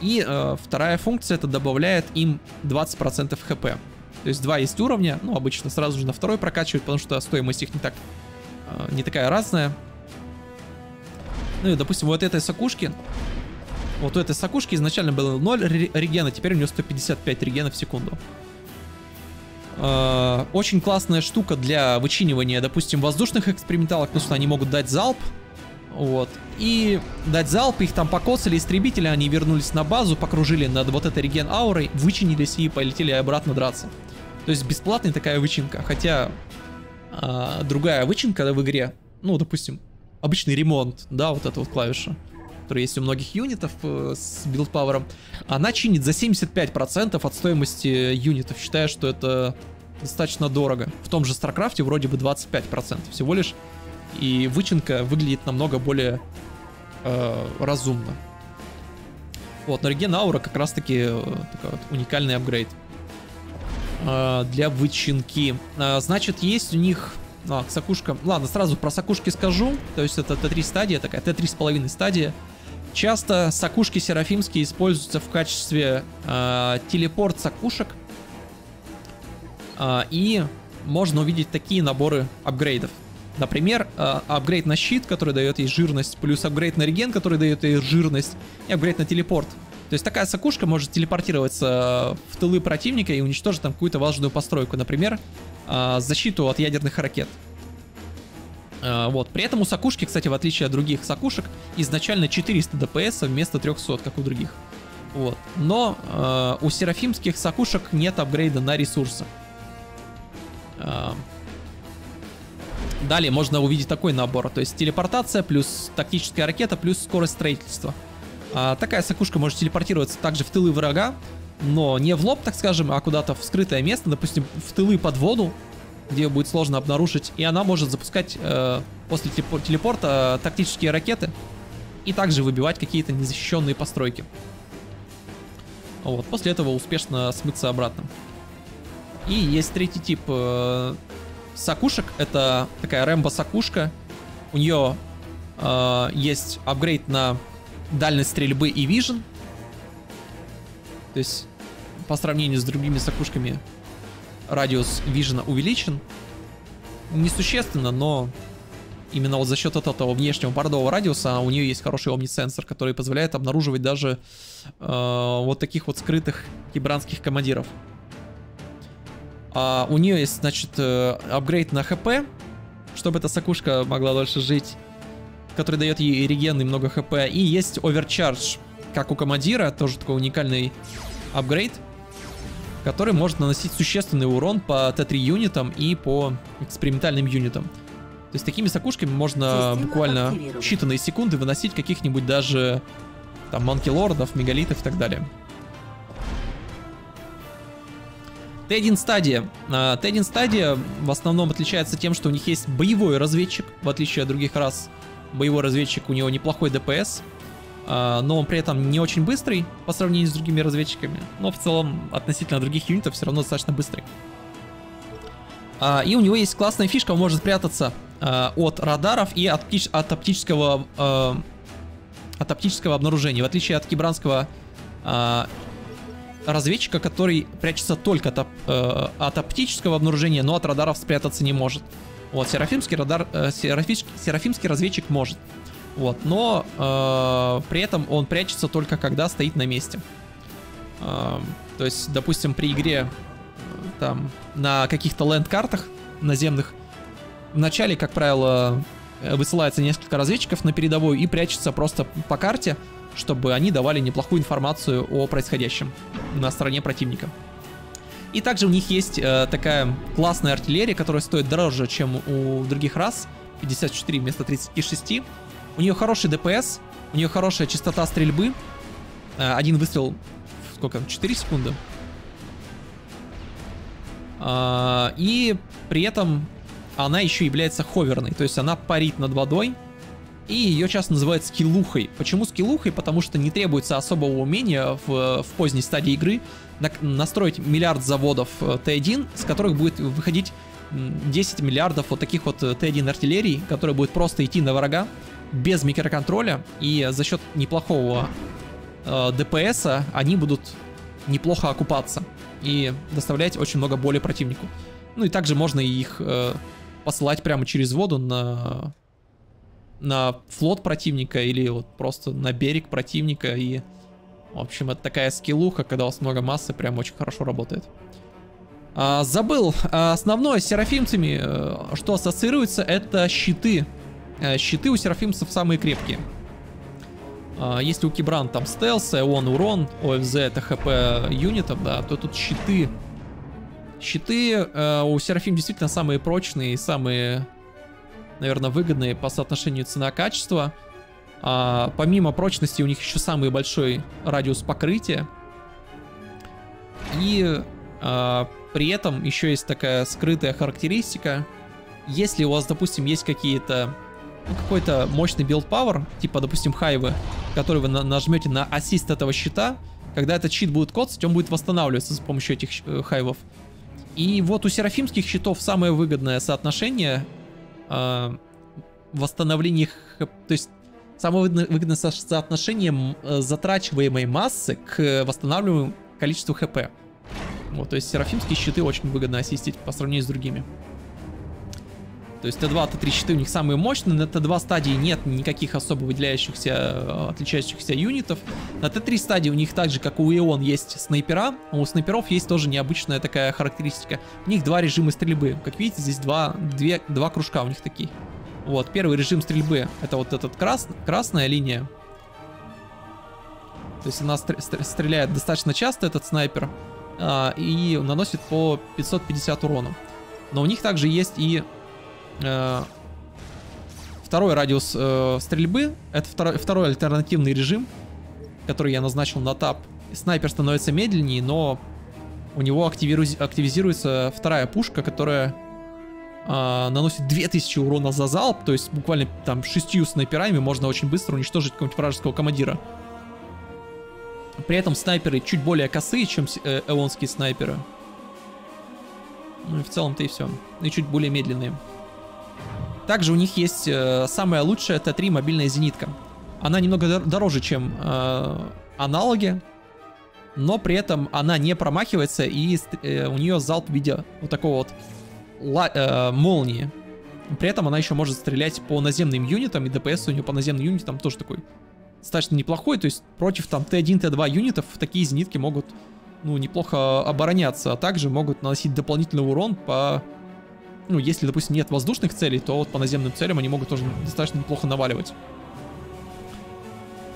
И э, вторая функция это добавляет им 20% хп. То есть два есть уровня, ну обычно сразу же на второй прокачивают, потому что стоимость их не так э, не такая разная. Ну и допустим вот этой сакушки, вот у этой сакушки изначально было 0 регена, теперь у нее 155 регена в секунду. Э, очень классная штука для вычинивания, допустим, воздушных эксперименталок, потому что они могут дать залп, вот. И дать залп, их там покосали истребители, они вернулись на базу, покружили над вот этой реген аурой, вычинились и полетели обратно драться. То есть бесплатная такая вычинка. Хотя а, другая вычинка в игре, ну, допустим, обычный ремонт, да, вот эта вот клавиша, которая есть у многих юнитов э, с билдпауэром, она чинит за 75% от стоимости юнитов, считая, что это достаточно дорого. В том же StarCraft вроде бы 25%, всего лишь и вычинка выглядит намного более э, разумно. Вот, но реген аура как раз таки э, такой вот уникальный апгрейд э, для вычинки. Значит, есть у них... А, сакушка... Ладно, сразу про сакушки скажу. То есть это Т3 стадия, такая Т3 с половиной стадия. Часто сакушки серафимские используются в качестве э, телепорт сакушек. Э, и можно увидеть такие наборы апгрейдов. Например, э, апгрейд на щит, который дает ей жирность, плюс апгрейд на реген, который дает ей жирность, и апгрейд на телепорт. То есть такая сакушка может телепортироваться в тылы противника и уничтожить там какую-то важную постройку. Например, защиту от ядерных ракет. Э, вот. При этом у сакушки, кстати, в отличие от других сакушек, изначально 400 ДПС вместо 300, как у других. Вот. Но э, у серафимских сакушек нет апгрейда на ресурсы. Далее можно увидеть такой набор, то есть телепортация плюс тактическая ракета плюс скорость строительства. А, такая сакушка может телепортироваться также в тылы врага, но не в лоб, так скажем, а куда-то в скрытое место, допустим, в тылы под воду, где будет сложно обнаружить, и она может запускать э, после телепорта э, тактические ракеты и также выбивать какие-то незащищенные постройки. Вот, после этого успешно смыться обратно. И есть третий тип э, сакушек. Это такая Рэмбо-сакушка. У нее э, есть апгрейд на дальность стрельбы и вижен. То есть, по сравнению с другими сакушками, радиус вижена увеличен. Несущественно, но именно вот за счет этого внешнего бордового радиуса у нее есть хороший омнисенсор, который позволяет обнаруживать даже э, вот таких вот скрытых кибранских командиров. А, у нее есть, значит, э, апгрейд на ХП, чтобы эта сакушка могла дольше жить, который дает ей реген и много ХП. И есть оверчардж, как у командира, тоже такой уникальный апгрейд, который может наносить существенный урон по Т3 юнитам и по экспериментальным юнитам. То есть такими сакушками можно Система буквально считанные секунды выносить каких-нибудь даже там монки-лордов, мегалитов и так далее. Т1 стадия. Т1 стадия в основном отличается тем, что у них есть боевой разведчик, в отличие от других рас. Боевой разведчик, у него неплохой ДПС, а, но он при этом не очень быстрый по сравнению с другими разведчиками, но в целом относительно других юнитов все равно достаточно быстрый. А, и у него есть классная фишка, он может прятаться а, от радаров и от, от оптического от оптического обнаружения, в отличие от кибранского разведчика, который прячется только от, э, от оптического обнаружения, но от радаров спрятаться не может. Вот, серафимский радар, э, серафимский, серафимский разведчик может. Вот, но э, при этом он прячется только когда стоит на месте. А, то есть, допустим, при игре там на каких-то ленд-картах наземных вначале, как правило, высылается несколько разведчиков на передовую и прячется просто по карте, чтобы они давали неплохую информацию о происходящем на стороне противника. И также у них есть э, такая классная артиллерия, которая стоит дороже, чем у других рас. 54 вместо 36. У нее хороший ДПС, у нее хорошая частота стрельбы. Э, один выстрел, сколько, 4 секунды. Э, и при этом она еще является ховерной, то есть она парит над водой. И ее часто называют скиллухой. Почему скиллухой? Потому что не требуется особого умения в, в поздней стадии игры на, настроить миллиард заводов э, Т1, с которых будет выходить 10 миллиардов вот таких вот э, Т1 артиллерий, которые будет просто идти на врага без микроконтроля, и за счет неплохого э, ДПСа они будут неплохо окупаться и доставлять очень много боли противнику. Ну и также можно их э, посылать прямо через воду на на флот противника или вот просто на берег противника. И, в общем, это такая скиллуха, когда у вас много массы, прям очень хорошо работает. А, забыл, основное с серафимцами, э, что ассоциируется, это щиты. А, щиты у серафимцев самые крепкие. А, если у Кибран там стелс, он урон, ОФЗ это хп юнитов, да, то тут щиты. Щиты э, у Серафим действительно самые прочные и самые наверное, выгодные по соотношению цена-качество. А, помимо прочности у них еще самый большой радиус покрытия. И а, при этом еще есть такая скрытая характеристика. Если у вас, допустим, есть какие-то какой-то мощный build power, типа, допустим, hive ы, который вы на нажмете на assist этого щита, когда этот щит будет коцать, он будет восстанавливаться с помощью этих э, hive ов. И вот у серафимских щитов самое выгодное соотношение э, восстановление, то есть самое выгодное соотношение э, затрачиваемой массы к восстанавливаемому количеству хп. Вот, то есть серафимские щиты очень выгодно ассистить по сравнению с другими. То есть Т2, Т3 щиты у них самые мощные, на Т2 стадии нет никаких особо выделяющихся, э, отличающихся юнитов. На Т3 стадии у них так же, как у Ион, есть снайпера, а у снайперов есть тоже необычная такая характеристика. У них два режима стрельбы. Как видите, здесь два, две, два кружка у них такие. Вот, первый режим стрельбы, это вот этот крас, красная линия. То есть она стреляет достаточно часто, этот снайпер, а, и наносит по 550 урона. Но у них также есть и Э, второй радиус э, стрельбы. Это второй, второй альтернативный режим, который я назначил на тап. Снайпер становится медленнее, но у него активизируется вторая пушка, которая э, наносит 2000 урона за залп. То есть буквально там шестью снайперами можно очень быстро уничтожить какого-нибудь вражеского командира. При этом снайперы чуть более косые, чем э, эонские снайперы. Ну и в целом-то и все. И чуть более медленные. Также у них есть э, самая лучшая Т3 мобильная зенитка. Она немного дороже, чем э, аналоги, но при этом она не промахивается и э, у нее залп в виде вот такого вот э, молнии. При этом она еще может стрелять по наземным юнитам, и ДПС у нее по наземным юнитам тоже такой достаточно неплохой. То есть против там Т1, Т2 юнитов такие зенитки могут ну, неплохо обороняться, а также могут наносить дополнительный урон по ну, если, допустим, нет воздушных целей, то вот по наземным целям они могут тоже достаточно неплохо наваливать.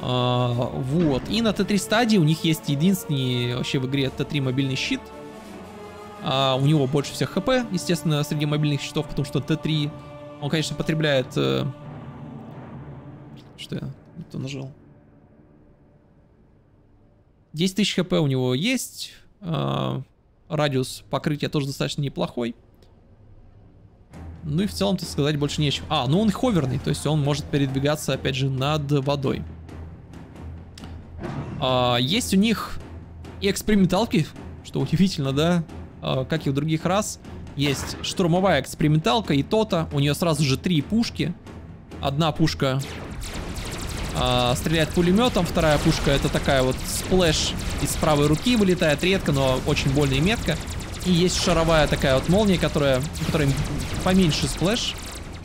А, вот. И на Т3 стадии у них есть единственный вообще в игре Т3 мобильный щит. А, у него больше всех хп, естественно, среди мобильных щитов, потому что Т3, он, конечно, потребляет... Э... Что я не нажал? 10 тысяч хп у него есть. А, радиус покрытия тоже достаточно неплохой. Ну и в целом-то сказать больше нечего. А, ну он ховерный, то есть он может передвигаться, опять же, над водой. А, есть у них и эксперименталки, что удивительно, да? А, как и у других рас. Есть штурмовая эксперименталка и то-то. У нее сразу же три пушки. Одна пушка а, стреляет пулеметом, вторая пушка это такая вот splash из правой руки вылетает редко, но очень больно и метко. И есть шаровая такая вот молния, которая, которая поменьше splash,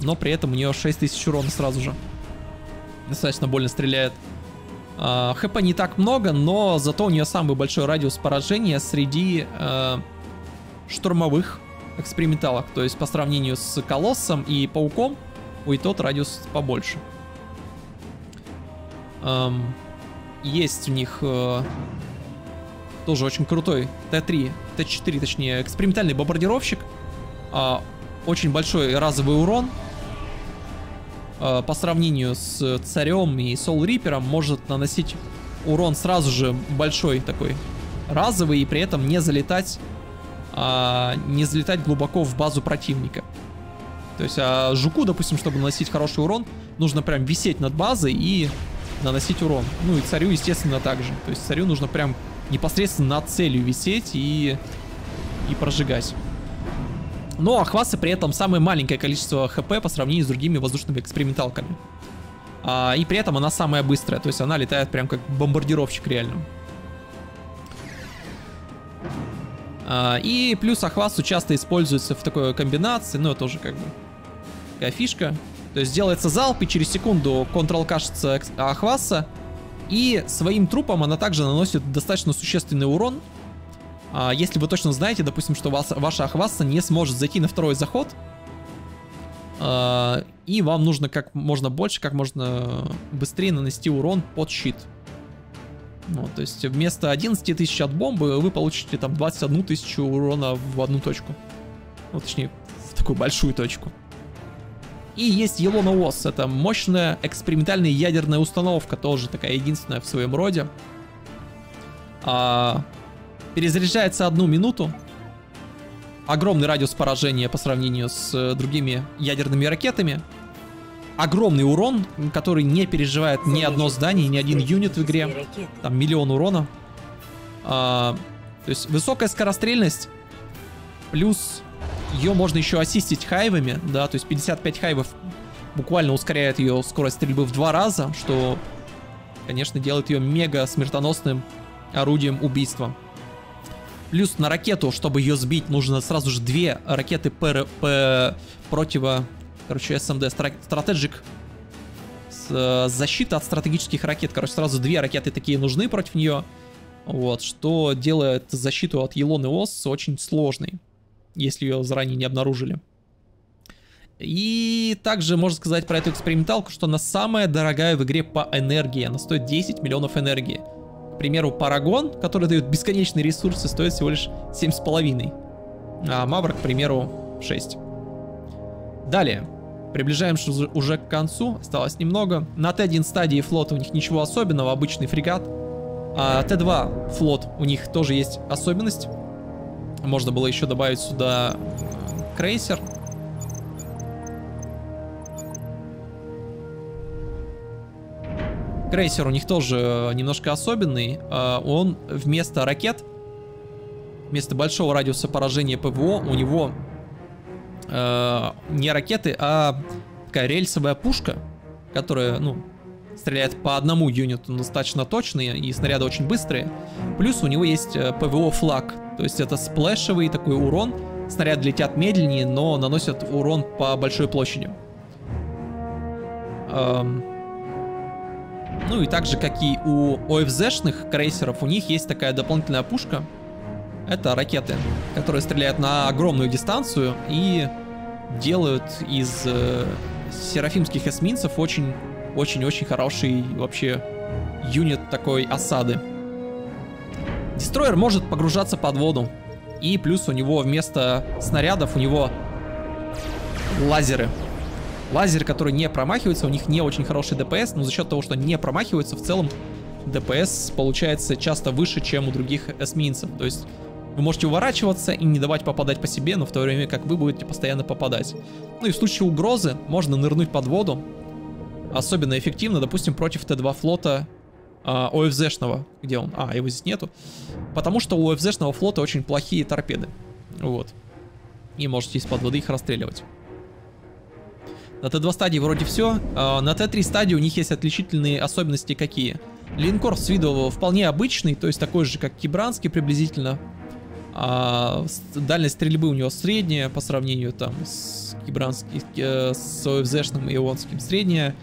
но при этом у нее 6000 урона сразу же. Достаточно больно стреляет. А, ХП не так много, но зато у нее самый большой радиус поражения среди э, штурмовых эксперименталок. То есть по сравнению с Колоссом и Пауком, у и тот радиус побольше. Эм, есть у них э, тоже очень крутой Т-3, Т-4 точнее, экспериментальный бомбардировщик. Э, очень большой разовый урон. Э, по сравнению с Царем и Сол Рипером может наносить урон сразу же большой такой разовый и при этом не залетать а, не залетать глубоко в базу противника. То есть а жуку, допустим, чтобы наносить хороший урон, нужно прям висеть над базой и наносить урон. Ну и царю, естественно, также. То есть царю нужно прям непосредственно над целью висеть и, и прожигать. Но Ахваса при этом самое маленькое количество хп по сравнению с другими воздушными эксперименталками. А, и при этом она самая быстрая, то есть она летает прям как бомбардировщик реально. А, и плюс Ахвасу часто используется в такой комбинации, ну это тоже как бы такая фишка. То есть делается залп, и через секунду контрол кашется Ахваса, и своим трупом она также наносит достаточно существенный урон. А, если вы точно знаете, допустим, что вас, ваша Ахваса не сможет зайти на второй заход, а, и вам нужно как можно больше, как можно быстрее нанести урон под щит. Ну, то есть вместо 11 тысяч от бомбы вы получите там 21 тысячу урона в одну точку. Ну, точнее, в такую большую точку. И есть Елона ОС. Это мощная экспериментальная ядерная установка, тоже такая единственная в своем роде. А, перезаряжается одну минуту. Огромный радиус поражения по сравнению с другими ядерными ракетами огромный урон, который не переживает ни одно здание, ни один юнит в игре. Там миллион урона. А, то есть высокая скорострельность, плюс ее можно еще ассистить хайвами, да, то есть 55 хайвов буквально ускоряет ее скорость стрельбы в два раза, что, конечно, делает ее мега смертоносным орудием убийства. Плюс на ракету, чтобы ее сбить, нужно сразу же две ракеты ПР, П, противо Короче, SMD, Strategic э, защита от стратегических ракет. Короче, сразу две ракеты такие нужны против нее. Вот, что делает защиту от Елоны Ос очень сложной, если ее заранее не обнаружили. И также можно сказать про эту эксперименталку, что она самая дорогая в игре по энергии. Она стоит 10 миллионов энергии. К примеру, Парагон, который дает бесконечные ресурсы, стоит всего лишь 7,5. А Мавр, к примеру, 6. Далее. Приближаемся уже к концу, осталось немного. На Т1 стадии флота у них ничего особенного, обычный фрегат. А Т2 флот у них тоже есть особенность. Можно было еще добавить сюда э, крейсер. Крейсер у них тоже немножко особенный. А, он вместо ракет, вместо большого радиуса поражения ПВО, у него э, не ракеты, а такая рельсовая пушка, которая, ну, стреляет по одному юниту достаточно точные, и снаряды очень быстрые. Плюс у него есть э, ПВО флаг, то есть это сплэшевый такой урон. Снаряды летят медленнее, но наносят урон по большой площади. Эм... Ну и так же, как и у ОФЗшных крейсеров, у них есть такая дополнительная пушка, это ракеты, которые стреляют на огромную дистанцию и делают из э, серафимских эсминцев очень, очень-очень хороший вообще юнит такой осады. Дестройер может погружаться под воду. И плюс у него вместо снарядов у него лазеры. Лазеры, которые не промахиваются, у них не очень хороший ДПС, но за счет того, что не промахиваются, в целом ДПС получается часто выше, чем у других эсминцев. То есть вы можете уворачиваться и не давать попадать по себе, но в то время как вы будете постоянно попадать. Ну и в случае угрозы можно нырнуть под воду. Особенно эффективно, допустим, против Т-2 флота а, ОФЗшного. Где он? А, его здесь нету. Потому что у ОФЗшного флота очень плохие торпеды. Вот. И можете из-под воды их расстреливать. На Т2 стадии вроде все. А, на Т3 стадии у них есть отличительные особенности какие. Линкор с виду вполне обычный, то есть такой же, как Кибранский приблизительно. А дальность стрельбы у него средняя по сравнению там с кибранским, э, с ОФЗшным и ионским средняя.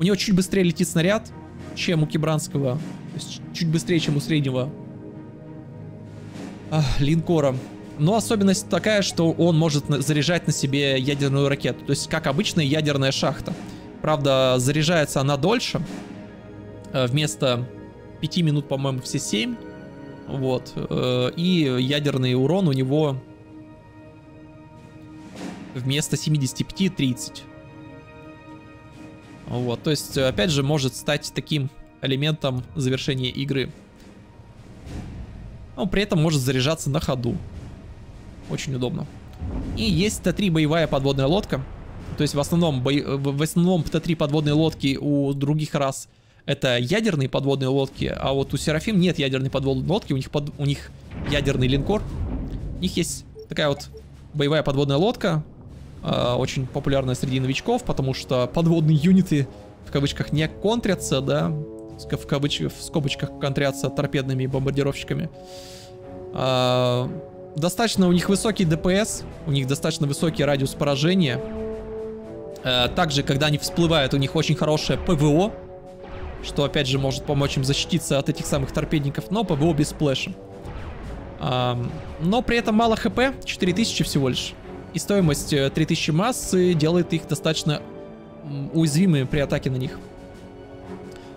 У него чуть быстрее летит снаряд, чем у Кибранского. То есть чуть быстрее, чем у среднего а, линкора. Но особенность такая, что он может заряжать на себе ядерную ракету. То есть как обычная ядерная шахта. Правда, заряжается она дольше. Э, вместо 5 минут, по-моему, все 7. Вот. Э, и ядерный урон у него вместо 75 30. Вот, то есть, опять же, может стать таким элементом завершения игры. Но при этом может заряжаться на ходу. Очень удобно. И есть Т-3 боевая подводная лодка. То есть в основном, бо... в основном Т-3 подводные лодки у других рас это ядерные подводные лодки, а вот у Серафим нет ядерной подводной лодки, у них, под... у них ядерный линкор. У них есть такая вот боевая подводная лодка, э, очень популярная среди новичков, потому что подводные юниты в кавычках не контрятся, да, в, кавыч... в скобочках контрятся торпедными бомбардировщиками. Э, достаточно у них высокий ДПС, у них достаточно высокий радиус поражения. Э, также, когда они всплывают, у них очень хорошее ПВО, что опять же может помочь им защититься от этих самых торпедников, но ПВО без сплэша. но при этом мало хп, 4000 всего лишь. И стоимость 3000 э, массы делает их достаточно уязвимыми при атаке на них.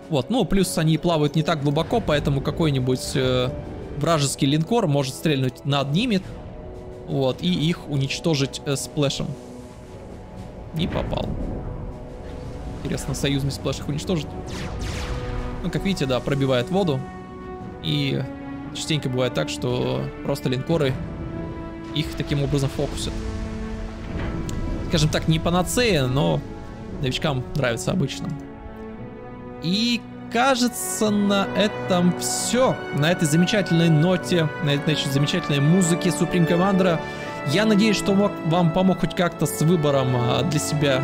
Вот, ну плюс они плавают не так глубоко, поэтому какой-нибудь э, вражеский линкор может стрельнуть над ними, вот, и их уничтожить э, splash ем. Не попал. Интересно, союзный splash их уничтожит? Ну, как видите, да, пробивает воду. И частенько бывает так, что просто линкоры их таким образом фокусят. Скажем так, не панацея, но новичкам нравится обычно. И кажется, на этом все. На этой замечательной ноте, на этой значит, замечательной музыке Supreme Commander. Я надеюсь, что вам помог хоть как-то с выбором а, для себя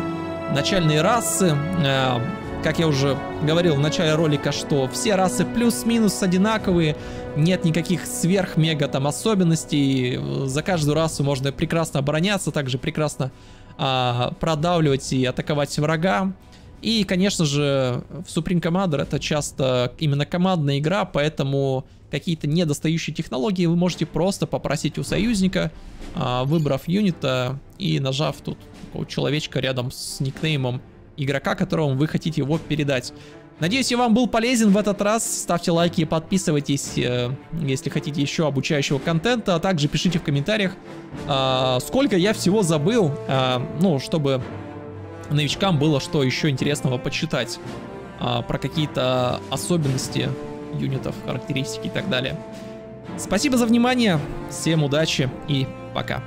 начальные расы. Э, как я уже говорил в начале ролика, что все расы плюс-минус одинаковые, нет никаких сверх-мега там особенностей, за каждую расу можно прекрасно обороняться, также прекрасно а, продавливать и атаковать врага. И, конечно же, в Supreme Commander это часто именно командная игра, поэтому какие-то недостающие технологии вы можете просто попросить у союзника, а, выбрав юнита и нажав тут человечка рядом с никнеймом игрока, которому вы хотите его передать. Надеюсь, я вам был полезен в этот раз. Ставьте лайки и подписывайтесь, э, если хотите еще обучающего контента. А также пишите в комментариях, э, сколько я всего забыл, э, ну, чтобы новичкам было что еще интересного почитать. Э, про какие-то особенности юнитов, характеристики и так далее. Спасибо за внимание, всем удачи и пока.